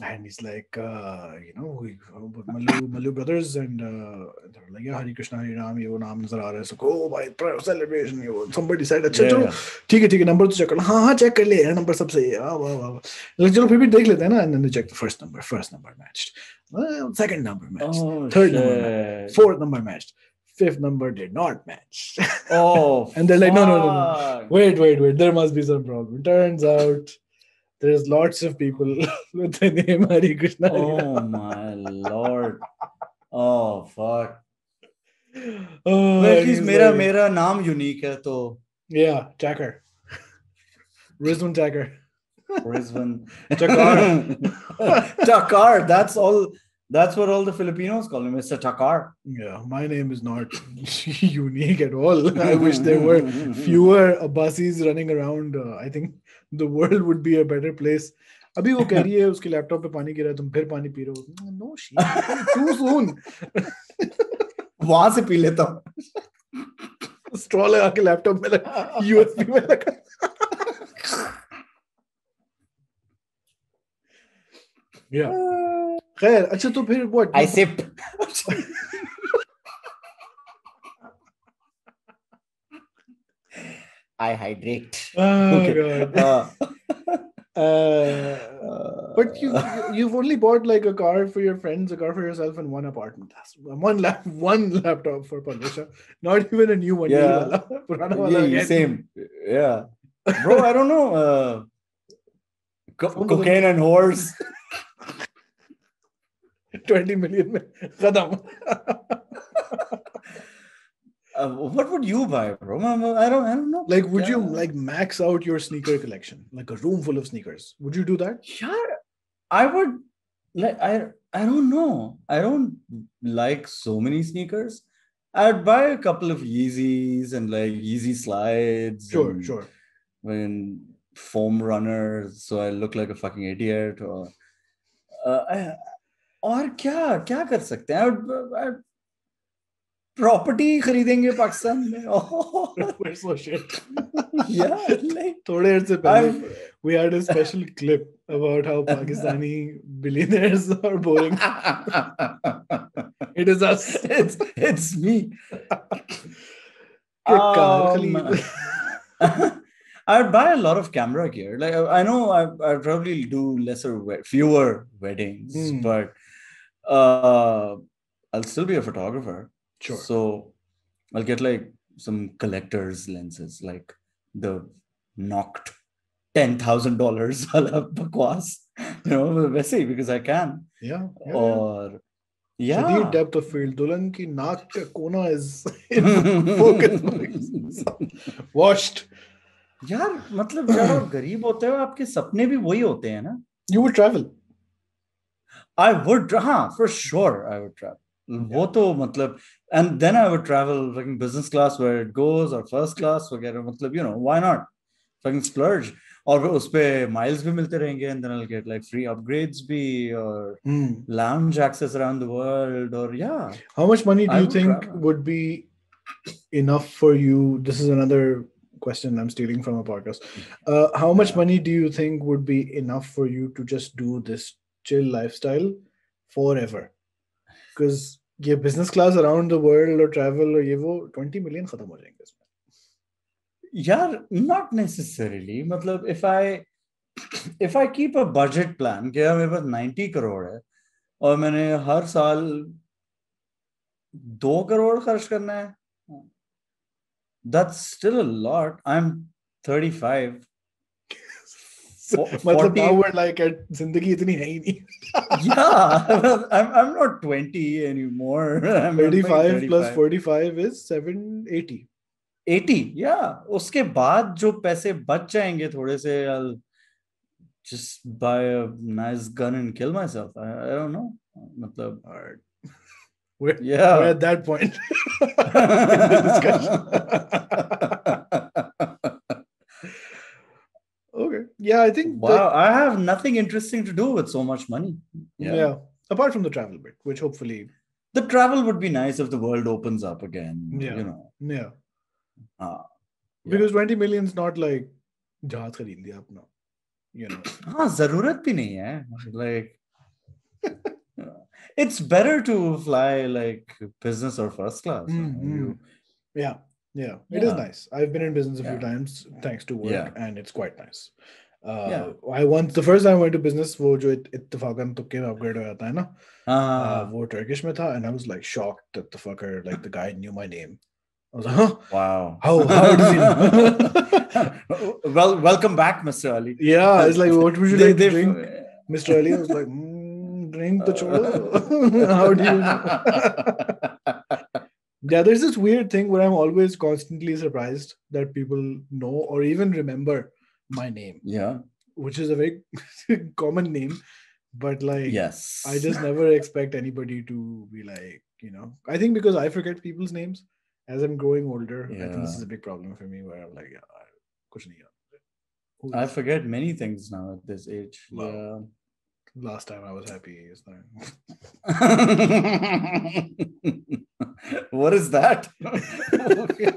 And he's like, uh, you know, we, Malu, Malu brothers, and uh, they were like, yeah, Hari Krishna, Hari Ram, ये वो नाम नजर आ रहा है. So, oh, by celebration, ये वो. Somebody said, अच्छा Yeah, चलो, yeah. ठीक है ठीक है नंबर तो चेक कर लो हाँ हाँ चेक कर ले यार नंबर सब सही है वाह वाह वाह वाह. Like, चलो फिर भी देख लेते हैं ना and then they check the first number first number matched well, second number matched Oh, third number matched shit. fourth number matched fifth number did not match Oh. [laughs] And they're like, no, no, no, no. fuck. wait wait wait there must be some problem turns out there's lots of people [laughs] with the name Hari Krishna. Oh my lord. Oh fuck. [laughs] Oh, well, at least मेरा मेरा नाम yeah Jacker, [laughs] Rizwan Jacker, Rizwan Takkhar Takar that's all that's what all the Filipinos call him Mr. Takar yeah my name is not unique at all I wish there were fewer Abbasis running around uh, I think the world would be a better place. अभी वो कह [laughs] रही है उसके laptop पे पानी गिरा तुम फिर पानी पी रहे हो। नो टू सून वहाँ से पी लेता हूँ। स्ट्रॉ लगा के लैपटॉप में लगा यूएसबी में लगा या खैर अच्छा तो फिर what I sip. [laughs] I hydrate. Oh, okay. God. Uh, [laughs] uh, but uh, you you've only bought like a car for your friends, a car for yourself, and one apartment. That's one lap one laptop for Palwasha. Not even a new one. Yeah, yeah same. Yeah, bro. I don't know. Uh, co- cocaine and whores. [laughs] 20 million. Khatam. [laughs] uh, what would you buy, bro? I don't, I don't know. Like, would yeah. you like max out your sneaker collection, like a room full of sneakers? Would you do that? Sure, I would. Like, I, I don't know. I don't like so many sneakers. I'd buy a couple of Yeezys and like Yeezy slides. Sure, and, sure. When foam runners, so I look like a fucking idiot. Or, uh, I, और क्या क्या कर property खरीदेंगे पाकिस्तान में [laughs] We're so shit. yeah like [laughs] थोड़े देर से पहले I'm, we had a special clip about how Pakistani billionaires are boring. [laughs] It is us. it's it's me Good car, Um, Khalid. I'd buy a lot of camera gear. Like I I know I I probably do lesser we- fewer weddings, Hmm. but uh, I'll still be a photographer. Sure. So I'll get like some collector's lenses, like the knocked ten thousand dollars bakwas. [laughs] You know, वैसे ही because I can. Yeah. yeah, yeah. Or yeah. Shadid depth of field. दुल्हन की नाक का कोना is [laughs] in focus. [laughs] Washed. यार मतलब जब आप गरीब होते हो आपके सपने भी वही होते हैं ना You would travel. I would हाँ for sure I would travel वो तो मतलब and then I would travel fucking business class where it goes or first class वगैरह मतलब you know why not fucking splurge और फिर उस पे miles भी मिलते रहेंगे and then I'll get like free upgrades भी और Hmm. lounge access around the world or yeah How much money do I you would think travel. would be enough for you? This is another question I'm stealing from a podcast. Uh, how much Yeah. money do you think would be enough for you to just do this chill lifestyle forever? Because ये business class around the world और travel और ये वो 20 million खत्म हो जाएँगे इसमें। यार नॉट नेसेसरीली मतलब if I if I keep a budget plan कि मेरे पास 90 करोड़ है, और मैंने हर साल दो करोड़ खर्च करना है that's still a lot I am 35 मतलब 40 now we're like at ज़िंदगी इतनी है ही नहीं. yeah I'm, I'm not 20 anymore I'm like 35 plus 45 is 780. 80 yeah उसके बाद जो पैसे बच जाएँगे थोड़े से I'll just buy a nice gun and kill myself I, I don't know मतलब Alright. We're, Yeah. we're at that point in the discussion. okay. Yeah, I think that- wow, I have nothing interesting to do with so much money. yeah. Apart from the travel bit, which hopefully, The travel would be nice if the world opens up again. Yeah. You know. yeah. Uh, Because 20 million is not like जहाज खरीद लिया अपना you know [clears throat] हाँ जरूरत भी नहीं है like [laughs] it's better to fly like business or first class you know, Mm, you- yeah yeah it is Yeah. nice i've been in business a few Yeah. times thanks to work Yeah. and it's quite nice uh, Yeah. I once the first time I went to business वो जो इत- इत्तेफाकन तुक्के में upgrade हो जाता है ना uh, हाँ वो Turkish में था and I was like shocked that the fucker like the guy knew my name I was like huh wow how how does he know [laughs] well welcome back Mr. Ali yeah it's like what would you They- like to they- drink [laughs] Mr. Ali was like mm, drink the chodo [laughs] how do you know Yeah, there's this weird thing where I'm always constantly surprised that people know or even remember my name, yeah which is a very [laughs] common name. But like, yes I just never expect anybody to be like, you know, I think because I forget people's names as I'm growing older, I think this is a big problem for me where I'm like, yeah, I- kuch nahi yaad. Who I forget many things now at this age Wow. yeah last time I was happy is that. what is that? Okay.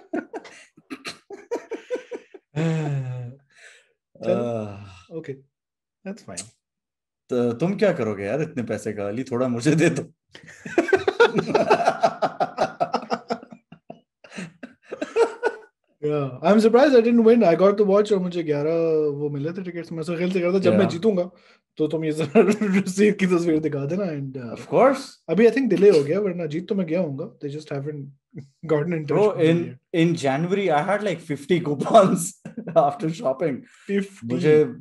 Uh, okay, that's fine. तो तुम क्या करोगे यार इतने पैसे का अली थोड़ा मुझे दे दो yeah. I'm surprised I didn't win. I got the watch और मुझे 11 वो मिले थे टिकट्स मैं सोच रहा था। yeah. जब मैं जीतूँगा तो तुम ये रसीद [laughs] की तस्वीर दिखा देना एंड ऑफ़ कोर्स अभी आई थिंक डिले हो गया वरना जीत तो मैं गया होऊँगा they just haven't gotten in touch Bro, in, in January I had like 50 coupons [laughs] after shopping. मुझे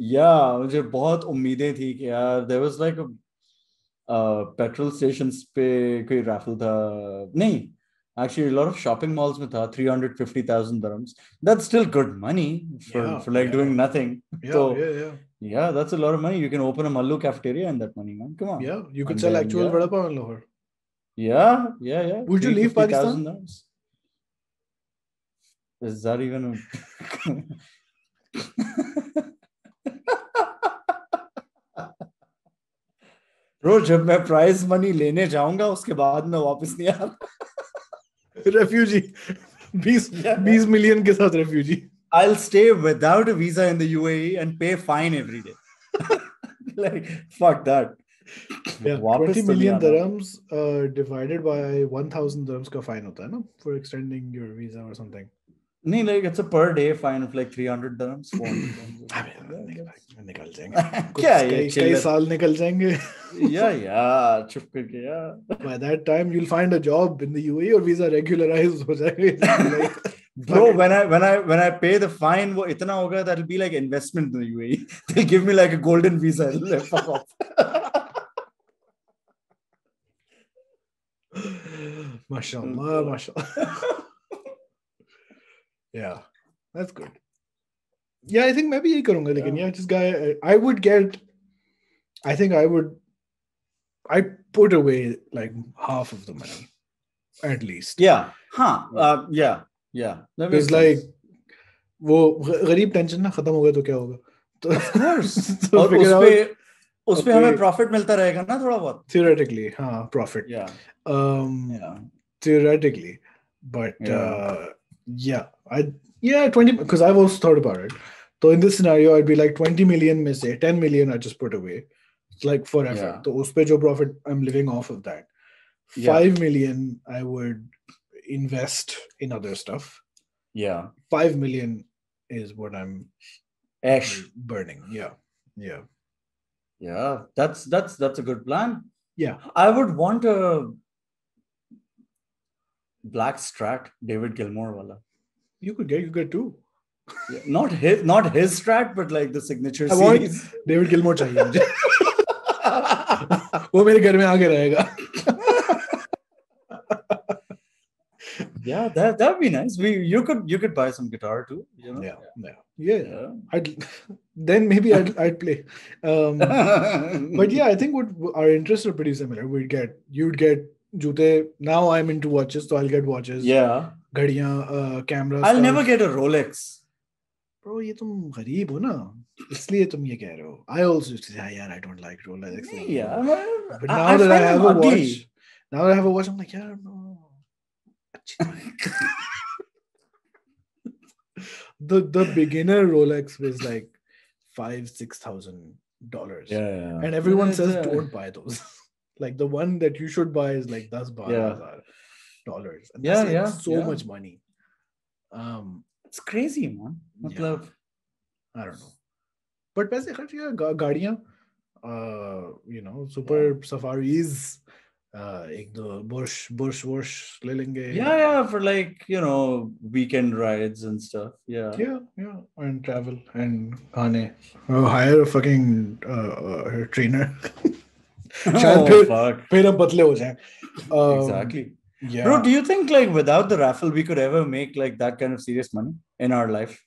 या yeah, मुझे बहुत उम्मीदें थी कि यार there was like a petrol stations पे कोई राफल था। नहीं actually a lot of shopping malls में था 350,000 dirhams that's still good money for Yeah, for like yeah. doing nothing yeah so yeah yeah yeah that's a lot of money you can open a mallu cafeteria in that money man come on yeah you could And sell then, actual yeah. vada pav in Lahore yeah yeah yeah Would you leave 350,000 dirhams. is that even a bro जब मैं prize money लेने जाऊँगा उसके बाद मैं वापस नहीं आ refugee बीस बीस मिलियन के साथ refugee I stay without visa in the UAE and pay fine every day like fuck that million divided by one का फाइन होता है ना फॉर एक्सटेंडिंग योर वीज़ा और समथिंग नहीं like it's a per day fine of like 300 dirhams 400 अबे निकल जाएँगे क्या ये कई साल निकल जाएँगे या या चुप करके या by that time you will find a job in the UAE और वीज़ा रेगुलराइज हो जाएगा Bro, when I when I when I pay the fine, वो इतना होगा that'll be like investment in the UAE. They'll give me like a golden visa. Fuck off. MashaAllah, MashaAllah. yeah that's good yeah I think maybe यही करूंगा लेकिन yeah this guy I- I would get I think I would I put away like half of the money at least Yeah. Huh. Uh, yeah. Yeah. That makes It's like sense. वो ग- गरीब tension ना खत्म हो गया तो क्या होगा तो Of course. so और figure उस out पे उस पे हमें Okay. प्रॉफिट मिलता रहेगा ना थोड़ा बहुत theoretically हाँ profit yeah um yeah theoretically but Yeah. uh yeah i yeah 20 because i've also thought about it so in this scenario i'd be like 20 million may say 10 million i just put away it's like forever Yeah. pe jo profit i'm living off of that Yeah. 5 million i would invest in other stuff yeah 5 million is what i'm Ash. burning yeah yeah yeah that's that's that's a good plan Yeah. I would want a black strat David Gilmour wala. You could get you get two. Yeah, not his not his strat, but like the signature I want series. David Gilmour चाहिए वो मेरे घर में आके रहेगा. yeah, that that'd be nice. We you could you could buy some guitar too. You know? Yeah, yeah, yeah. yeah. I'd, then maybe I'd I'd play. Um, [laughs] but yeah, I think what our interests are pretty similar. We'd get you'd get जूते now I'm into watches so I'll get watches Yeah. घड़ियां uh, cameras I'll stuff. never get a Rolex. bro ये तुम गरीब हो ना इसलिए तुम ये कह रहे हो I also used to say "Ah, यार I don't like Rolex Yeah. but I- now I that I find have them a ugly. watch now that I have a watch I'm like यार no अच्छी [laughs] तो है." the the beginner Rolex was like five six thousand dollars Yeah, yeah. and everyone It's, says uh, don't buy those like the one that you should buy is like das Yeah. dollars and Yeah, that's like yeah, so yeah. much money um It's crazy, man. Yeah. मतलब, I don't know. But वैसे खर्च या गा, गाड़ियाँ uh, you know super safaris uh, एक दो bush bush bush ले लेंगे yeah, yeah, for like, you know, weekend rides and stuff. Yeah. yeah yeah and travel and खाने oh, hire a fucking uh, uh, trainer [laughs] [laughs] शायद Oh, फिर fuck. फिर हम पतले हो जाएं um, Exactly. yeah Bro, do you think like without the raffle we could ever make like that kind of serious money in our life?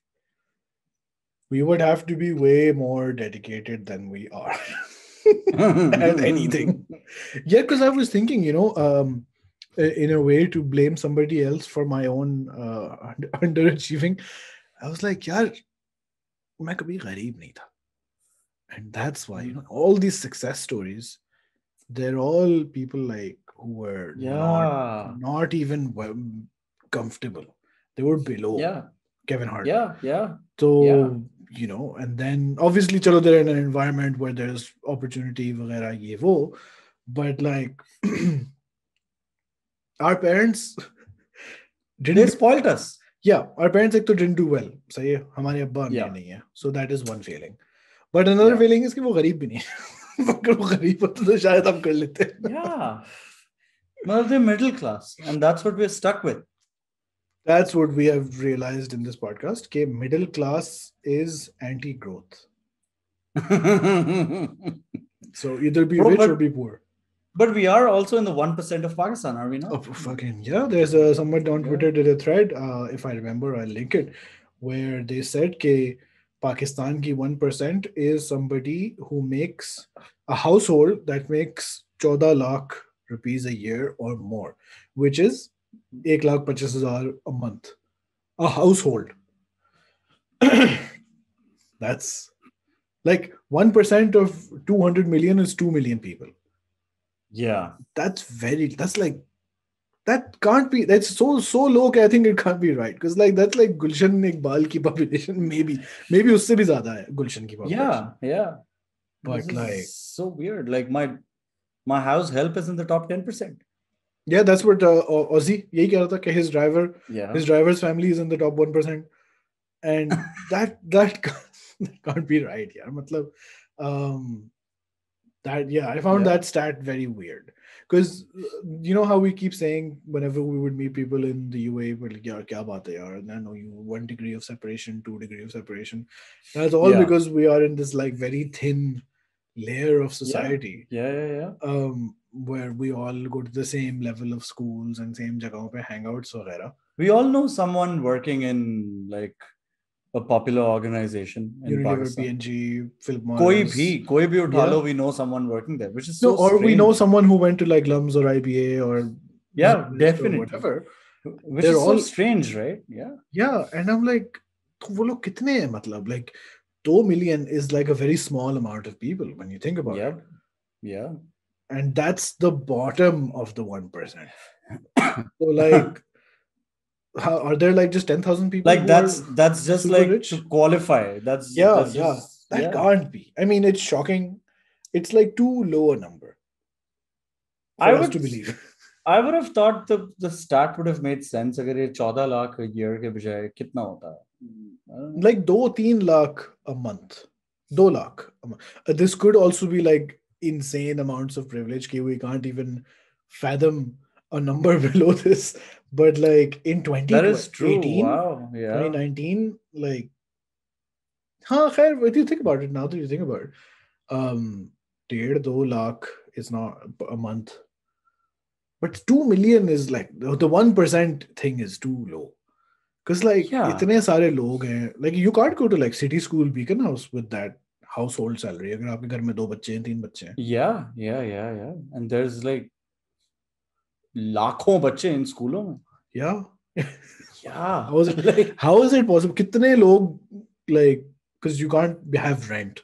we would have to be way more dedicated than we are [laughs] at [laughs] anything yeah because i was thinking you know um i- in a way to blame somebody else for my own uh, und- underachieving i was like yaar main kabhi gareeb nahi tha and that's why you know all these success stories they're all people like who were not, Yeah. not even well, comfortable they were below Yeah. kevin hart Yeah. Yeah. so Yeah. you know, and then obviously, chalo, they're in an environment where there's opportunity, वगैरह ये वो, but like [clears throat] our parents [laughs] They didn't. spoiled us. Yeah, our parents like तो didn't do well. सही है, हमारे अब्बा अम्मी Yeah. नहीं है. So that is one failing. But another Yeah. failing is कि वो गरीब भी नहीं है. अगर वो गरीब होते तो शायद हम कर लेते. Yeah. Well, they're middle class, and that's what we're stuck with. That's what we have realized in this podcast. कि middle class is anti-growth. [laughs] So either be Bro, rich but- or be poor. but we are also in the 1% of Pakistan, are we not? Oh, fucking yeah! There's uh, someone on Yeah. Twitter did a thread. Uh, if I remember, I'll link it, where they said that Pakistan ki one percent is somebody who makes a household that makes 14 lakh rupees a year or more, which is 1 lakh 25 hazar a month. A household. [clears throat] That's like one percent of 200 million is 2 million people Yeah. that's very that's like that can't be that's so so low I think it can't be right because like that's like Gulshan Iqbal ki population [laughs] maybe maybe usse bhi zyada hai Gulshan ki population Yeah. Yeah. but like so weird. Like my my house help is in the top 10%. yeah that's what uh, Ozzy yahi keh raha tha कि his driver Yeah. his driver's family is in the top 1% and [laughs] that that can't, [laughs] that can't be right yeah matlab um that yeah i found Yeah. that stat very weird because you know how we keep saying whenever we would meet people in the UAE, we're like, yeah, kya baat hai, yaar? And I know you one degree of separation, two degree of separation. That's all yeah. because we are in this like very thin layer of society. Yeah, yeah, yeah. yeah. Um, where we all go to the same level of schools and same jagahon pe hangouts or We all know someone working in like a popular organization in Unilever, Pakistan. Film Philip Koi bhi, koi bhi uthalo. yeah. we know someone working there, which is so no, or strange. we know someone who went to like LUMS or IBA or yeah, definitely or whatever. Which They're is all so strange, right? Yeah, yeah, and I'm like, wo log kitne hai, matlab? like two million is like a very small amount of people when you think about yeah. it. Yeah, and that's the bottom of the one percent. so like [laughs] how, are there like just 10000 people like that's that's just like rich? to qualify. That's yeah that's yeah. just, that yeah. can't be. I mean it's shocking. It's like too low a number i would to believe. [laughs] I would have thought the the stat would have made sense agar ye 14 lakh a year ke bajaye kitna hota hai like 2 3 lakh a month. 2 lakh uh, this could also be like insane amounts of privilege ki we can't even fathom a number [laughs] below this but like in 2018 wow. yeah. 2019 like huh khair, Do you think about it now that you think about it? Um डेढ़ lakh is not a month. But 2 million is like the 1% thing is too low. Because like yeah. itne sare log hain like you can't go to like city school Beaconhouse with that household salary. agar aapke mein do bacche hain teen yeah yeah yeah yeah. And there's like लाखों बच्चे इन स्कूलों में Yeah. yeah How is it? like How is it possible? कितने लोग like because you can't have rent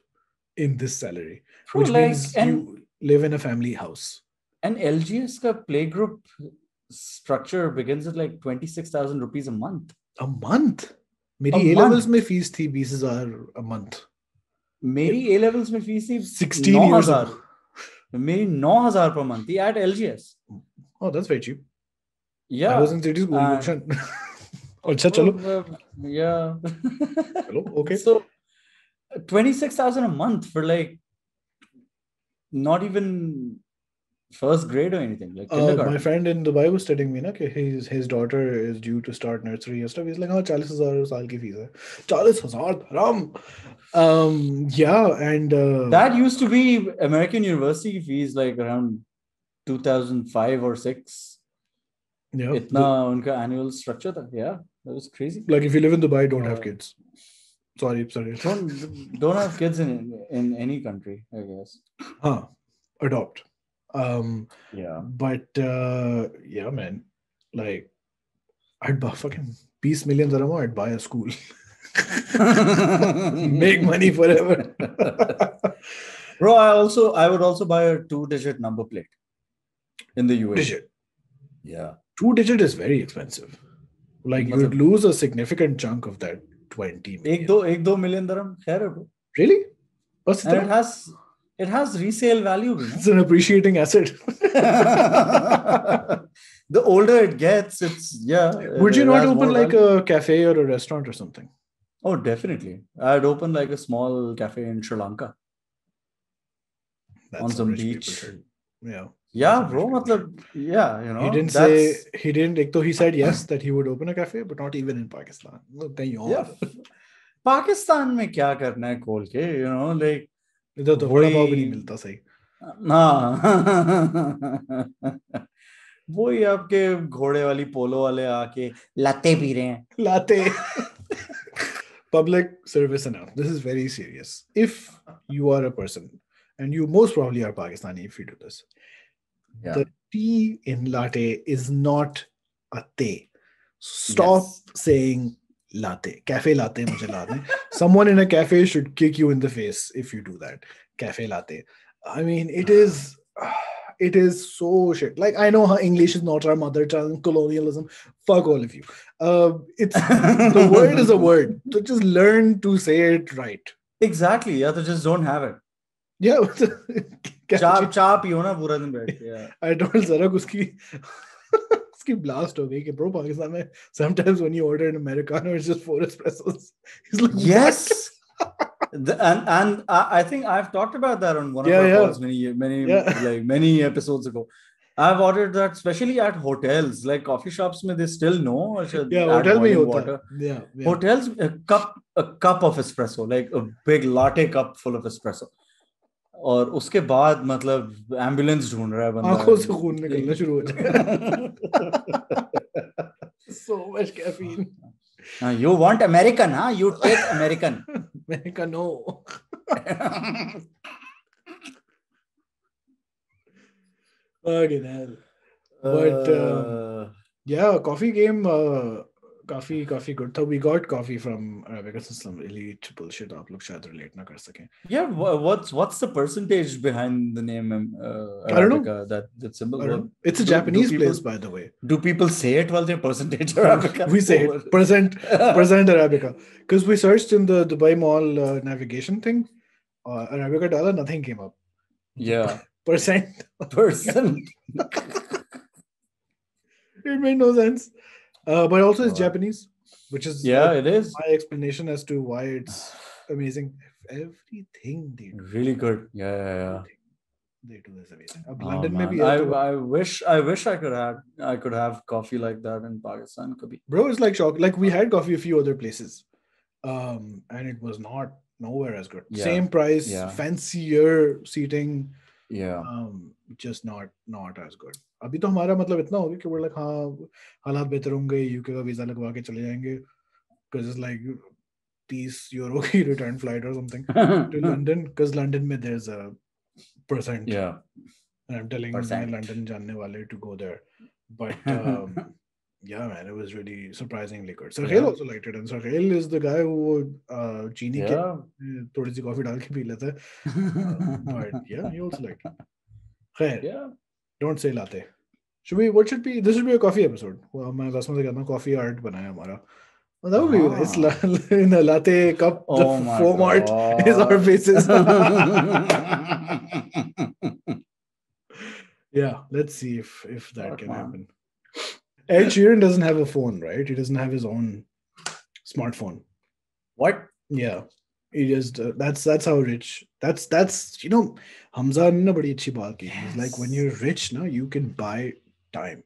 in this salary, bro, which like means and you live in a family house. and LGS का play group structure begins at like 26,000 rupees a month A month. मेरी levels month? में fees थी बीस हज़ार a month. मेरी A levels में fees थी 16 years 9,000 ago. मेरी 9000 per month थी at LGS Oh, that's very cheap. I yeah was in city school. Uh, Gulshan. अच्छा चलो Oh, uh, yeah चलो [laughs] okay. so 26000 a month for like not even first grade or anything like Uh, kindergarten. my friend in Dubai was telling me ना कि his his daughter is due to start nursery and stuff. He's like हाँ चालीस हजार साल की fees है चालीस हजार धर्म um yeah and uh, that used to be american university fees like around 2005 or 6 yeah. itna unka annual structure tha. yeah that was crazy. Like if you live in Dubai don't have Uh, kids. Sorry sorry. don't don't have kids in in any country i guess. Huh. Adopt. Um yeah. but uh yeah man. Like I'd buy fucking 20 million dirham I'd buy a school. [laughs] Make money forever. Bro i also i would also buy a two digit number plate in the UAE digit yeah two digit is very expensive like you would lose a significant chunk of that 20 ek million. do ek do million dirham khair hai, bro really and it has it has resale value you know? it's an appreciating asset [laughs] the older it gets, it's yeah. [laughs] would you it not open like value. a cafe or a restaurant or something Oh, definitely. I'd open like a small cafe in Sri Lanka. That's On some beach. yeah Yeah, bro. Matlab, yeah, you know. he didn't that's- say he didn't like though he said yes that he would open a cafe but not even in pakistan No, kahin aur. Yeah. Pakistan में क्या करना है खोल के you know like इधर तो वड़ा पाव भी नहीं मिलता सही ना वही आपके घोड़े वाली पोलो वाले आके लाते पी रहे हैं latte public service announcement this is very serious if you are a person and you most probably are pakistani if you do this Yeah. the T in latte is not a te. Stop Yes. saying latte. Cafe latte mujhe la dein. Someone in a cafe should kick you in the face if you do that. Cafe latte. I mean, it is it is so shit. Like I know how English is not our mother tongue, colonialism. Fuck all of you. Uh, it's the word is a word. [laughs] So just learn to say it right. Exactly. Yeah, they just don't have it. Yeah. [laughs] चाप चाप पियो ना पूरा दिन बैठ के yeah. I told Zarak उसकी उसकी blast हो गई कि bro पाकिस्तान में sometimes when you order an americano it's just four espressos. He's like Yes. The- and and I, I think I've talked about that on one Yeah, of our yeah. calls many many Yeah. like many episodes ago. I've ordered that especially at hotels, like coffee shops. May they still know? or should Yeah, add hotel में ही boiling होता water? है. Yeah, yeah. Hotels, a cup a cup of espresso, like a big latte cup full of espresso. और उसके बाद मतलब ambulance ढूंढ रहा है बंदा आँखों से खून निकलना शुरू हो जाएगा. [laughs] so much caffeine. You want American हाँ you take American Americano. Fucking hell. But, um, Yeah, coffee game. Uh, काफी काफी गुड था we got coffee from arabica system elite bullshit आप लोग शायद रिलेट ना कर सकें Yeah, wha- what's what's the percentage behind the name um, uh, I don't know. Arabica? That that symbol. I don't What- know. It's a do- do Japanese people- place, by the way. Do people say it while they're percentage Arabica? we say it present present Arabica because we searched in the Dubai Mall uh, navigation thing. Uh, Arabica dollar, nothing came up. yeah, Percent. percent. It made no sense. uh, but also it's Japanese, which is yeah, it is my explanation as to why it's amazing. Everything they do, really good. Yeah, yeah, yeah. They do is amazing. Oh, London maybe. I, I wish I wish I could have I could have coffee like that in Pakistan. Kabhi. Bro, it's like shock. Like we uh, had coffee a few other places, um, and it was not nowhere as good. Yeah. Same price, yeah. fancier seating. Yeah. Um, just not not as good. अभी तो हमारा मतलब इतना हो गया कि like हाँ हालात बेहतर होंगे यूके का वीज़ा लगवा के चले जाएँगे लाइक तीस यूरो की रिटर्न फ़्लाइट और something to London because London में देयर इज़ अ परसेंट या आई एम टेलिंग लंदन जानने वाले to go there but yeah man it was really surprisingly good sahil yeah. also liked it and sahil is the guy who uh chini yeah. ke thodi si coffee dal ke pee leta hai uh, but yeah he also liked it khair yeah don't say latte. Should we? What should be? This should be a coffee episode. Well, मैं दस में से कहता हूँ coffee art बनाया हमारा. Well, that would be nice. Ah. La- In a latte cup, the Oh my foam art is our God. faces. [laughs] yeah, let's see if if that Fuck, can man. happen. Ed Sheeran doesn't have a phone, right? He doesn't have his own smartphone. what? Yeah, he just uh, that's that's how rich. That's that's you know Hamza ने ना बड़ी अच्छी बात की. He's like when Yes. you're rich now, you can buy time.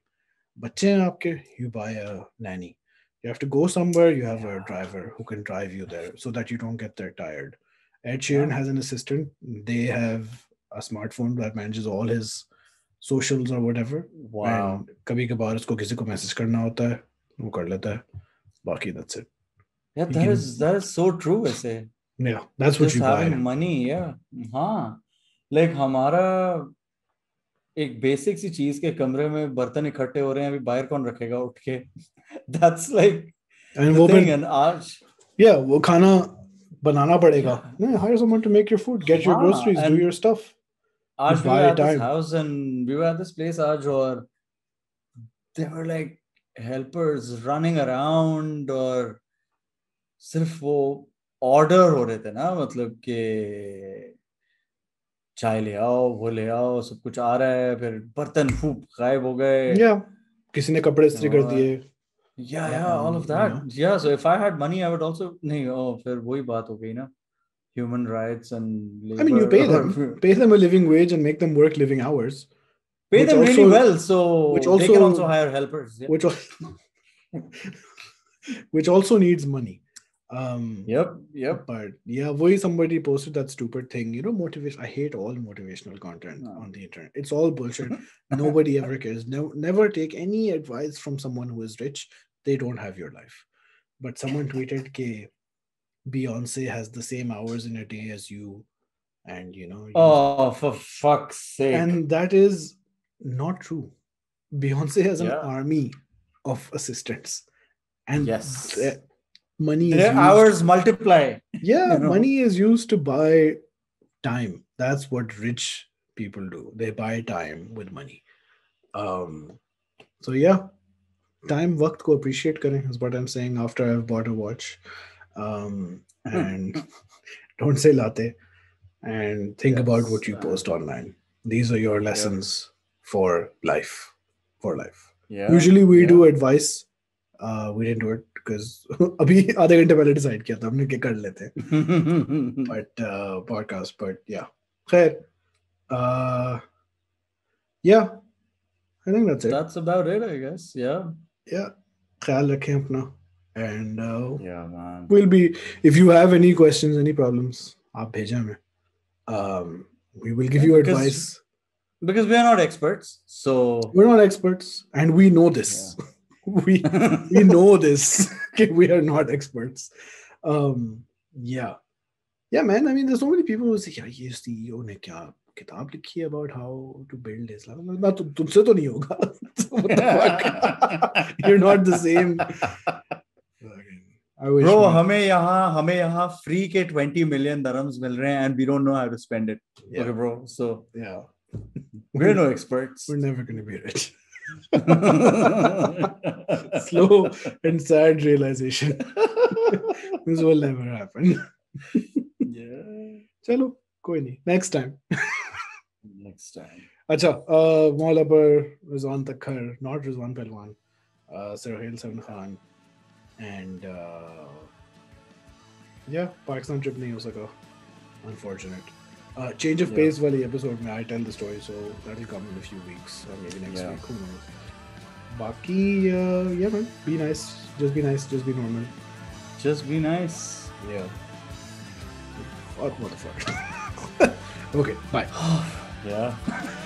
बच्चे हैं आपके, you buy a nanny. You have to go somewhere, you have a Yeah. driver who can drive you there so that you don't get there tired. Ed Sheeran Yeah. has an assistant. They have a smartphone that manages all his socials or whatever. Wow. And कभी कभार उसको किसी को message करना होता है, वो कर लेता है. बाकी that's it. Yeah, You that can- is that is so true. ऐसे Yeah, that's what just you buy. having money. Yeah. like हमारा एक बेसिक सी चीज़ के कमरे में बर्तन इकट्ठे हो रहे हैं अभी बाहर कौन रखेगा उठ के? [laughs] दैट्स लाइक आज या वो खाना बनाना पड़ेगा। रनिंग अराउंड सिर्फ़ वो ऑर्डर हो रहे थे ना मतलब के चाय ले आओ वो ले आओ सब कुछ आ रहा है फिर बर्तन फूप गायब हो गए Yeah. किसी ने कपड़े इस्त्री कर और- दिए. yeah yeah all of Um, that you yeah so if i had money i would also नहीं oh फिर वही बात हो गई ना human rights and I mean, you pay labor them, pay them a living wage and make them work living hours, pay which them really also- well so which they can also- also hire helpers yeah. which al- [laughs] which also needs money. Um, yep yep But yeah, why somebody posted that stupid thing. You know, motivation. I hate all motivational content No. on the internet. It's all bullshit. [laughs] Nobody ever cares. No, never take any advice from someone who is rich. They don't have your life. But someone tweeted, "K Beyonce has the same hours in a day as you," and you know, you- oh for fuck's sake and that is not true. Beyonce has an army of assistants, and Yes. Money is hours multiply yeah you know? money is used to buy time. That's what rich people do. They buy time with money. Um so yeah. Time waqt ko appreciate karen is what i'm saying after i've bought a watch. Um and [laughs] don't say latte. And think about what you Yes, post online. These are your lessons for life. For life. Yeah. Usually we yeah. do advice uh we didn't do it because अभी आधे घंटे पहले decide किया था हमने कि कर लेते हैं but uh, podcast. But yeah, Khair. Uh, yeah, I think that's it. that's about it i guess yeah yeah, ख्याल रखें अपना. And uh, yeah man we'll be if you have any questions, any problems, आप भेजें हमें. Um, we will give Yeah, you because- advice. because we are not experts so We're not experts, and we know this. [laughs] we we know this. [laughs] okay, we are not experts. Um, yeah, yeah, man. I mean, there's so many people who say, "Yeah, ये CEO ने क्या किताब लिखी है about how to build Islam." ना तुम तुमसे तो नहीं होगा. What the fuck? [laughs] You're not the same. I wish. Bro, we- हमें यहाँ हमें यहाँ free के 20 million dirhams मिल रहे हैं and we don't know how to spend it. Yeah. Okay, bro. So yeah, we're no experts. we're never gonna be rich. [laughs] slow and sad realization. [laughs] This will never happen. Yeah. Chalo koi nahi. Next time. [laughs] Next time. Acha uh molaber was on the car not was one by one uh Sarkhail seven khan and uh yeah pakistan trip nahi ho saka unfortunate. Uh, change of yeah. pace wali episode mein I tell the story, so that'll come in a few weeks or maybe next yeah. week. Who knows? Baki, uh, yeah, man. Be nice. Just be nice. Just be normal. Just be nice. Yeah. Fuck, motherfucker. [laughs] okay, bye. [sighs] yeah. [laughs]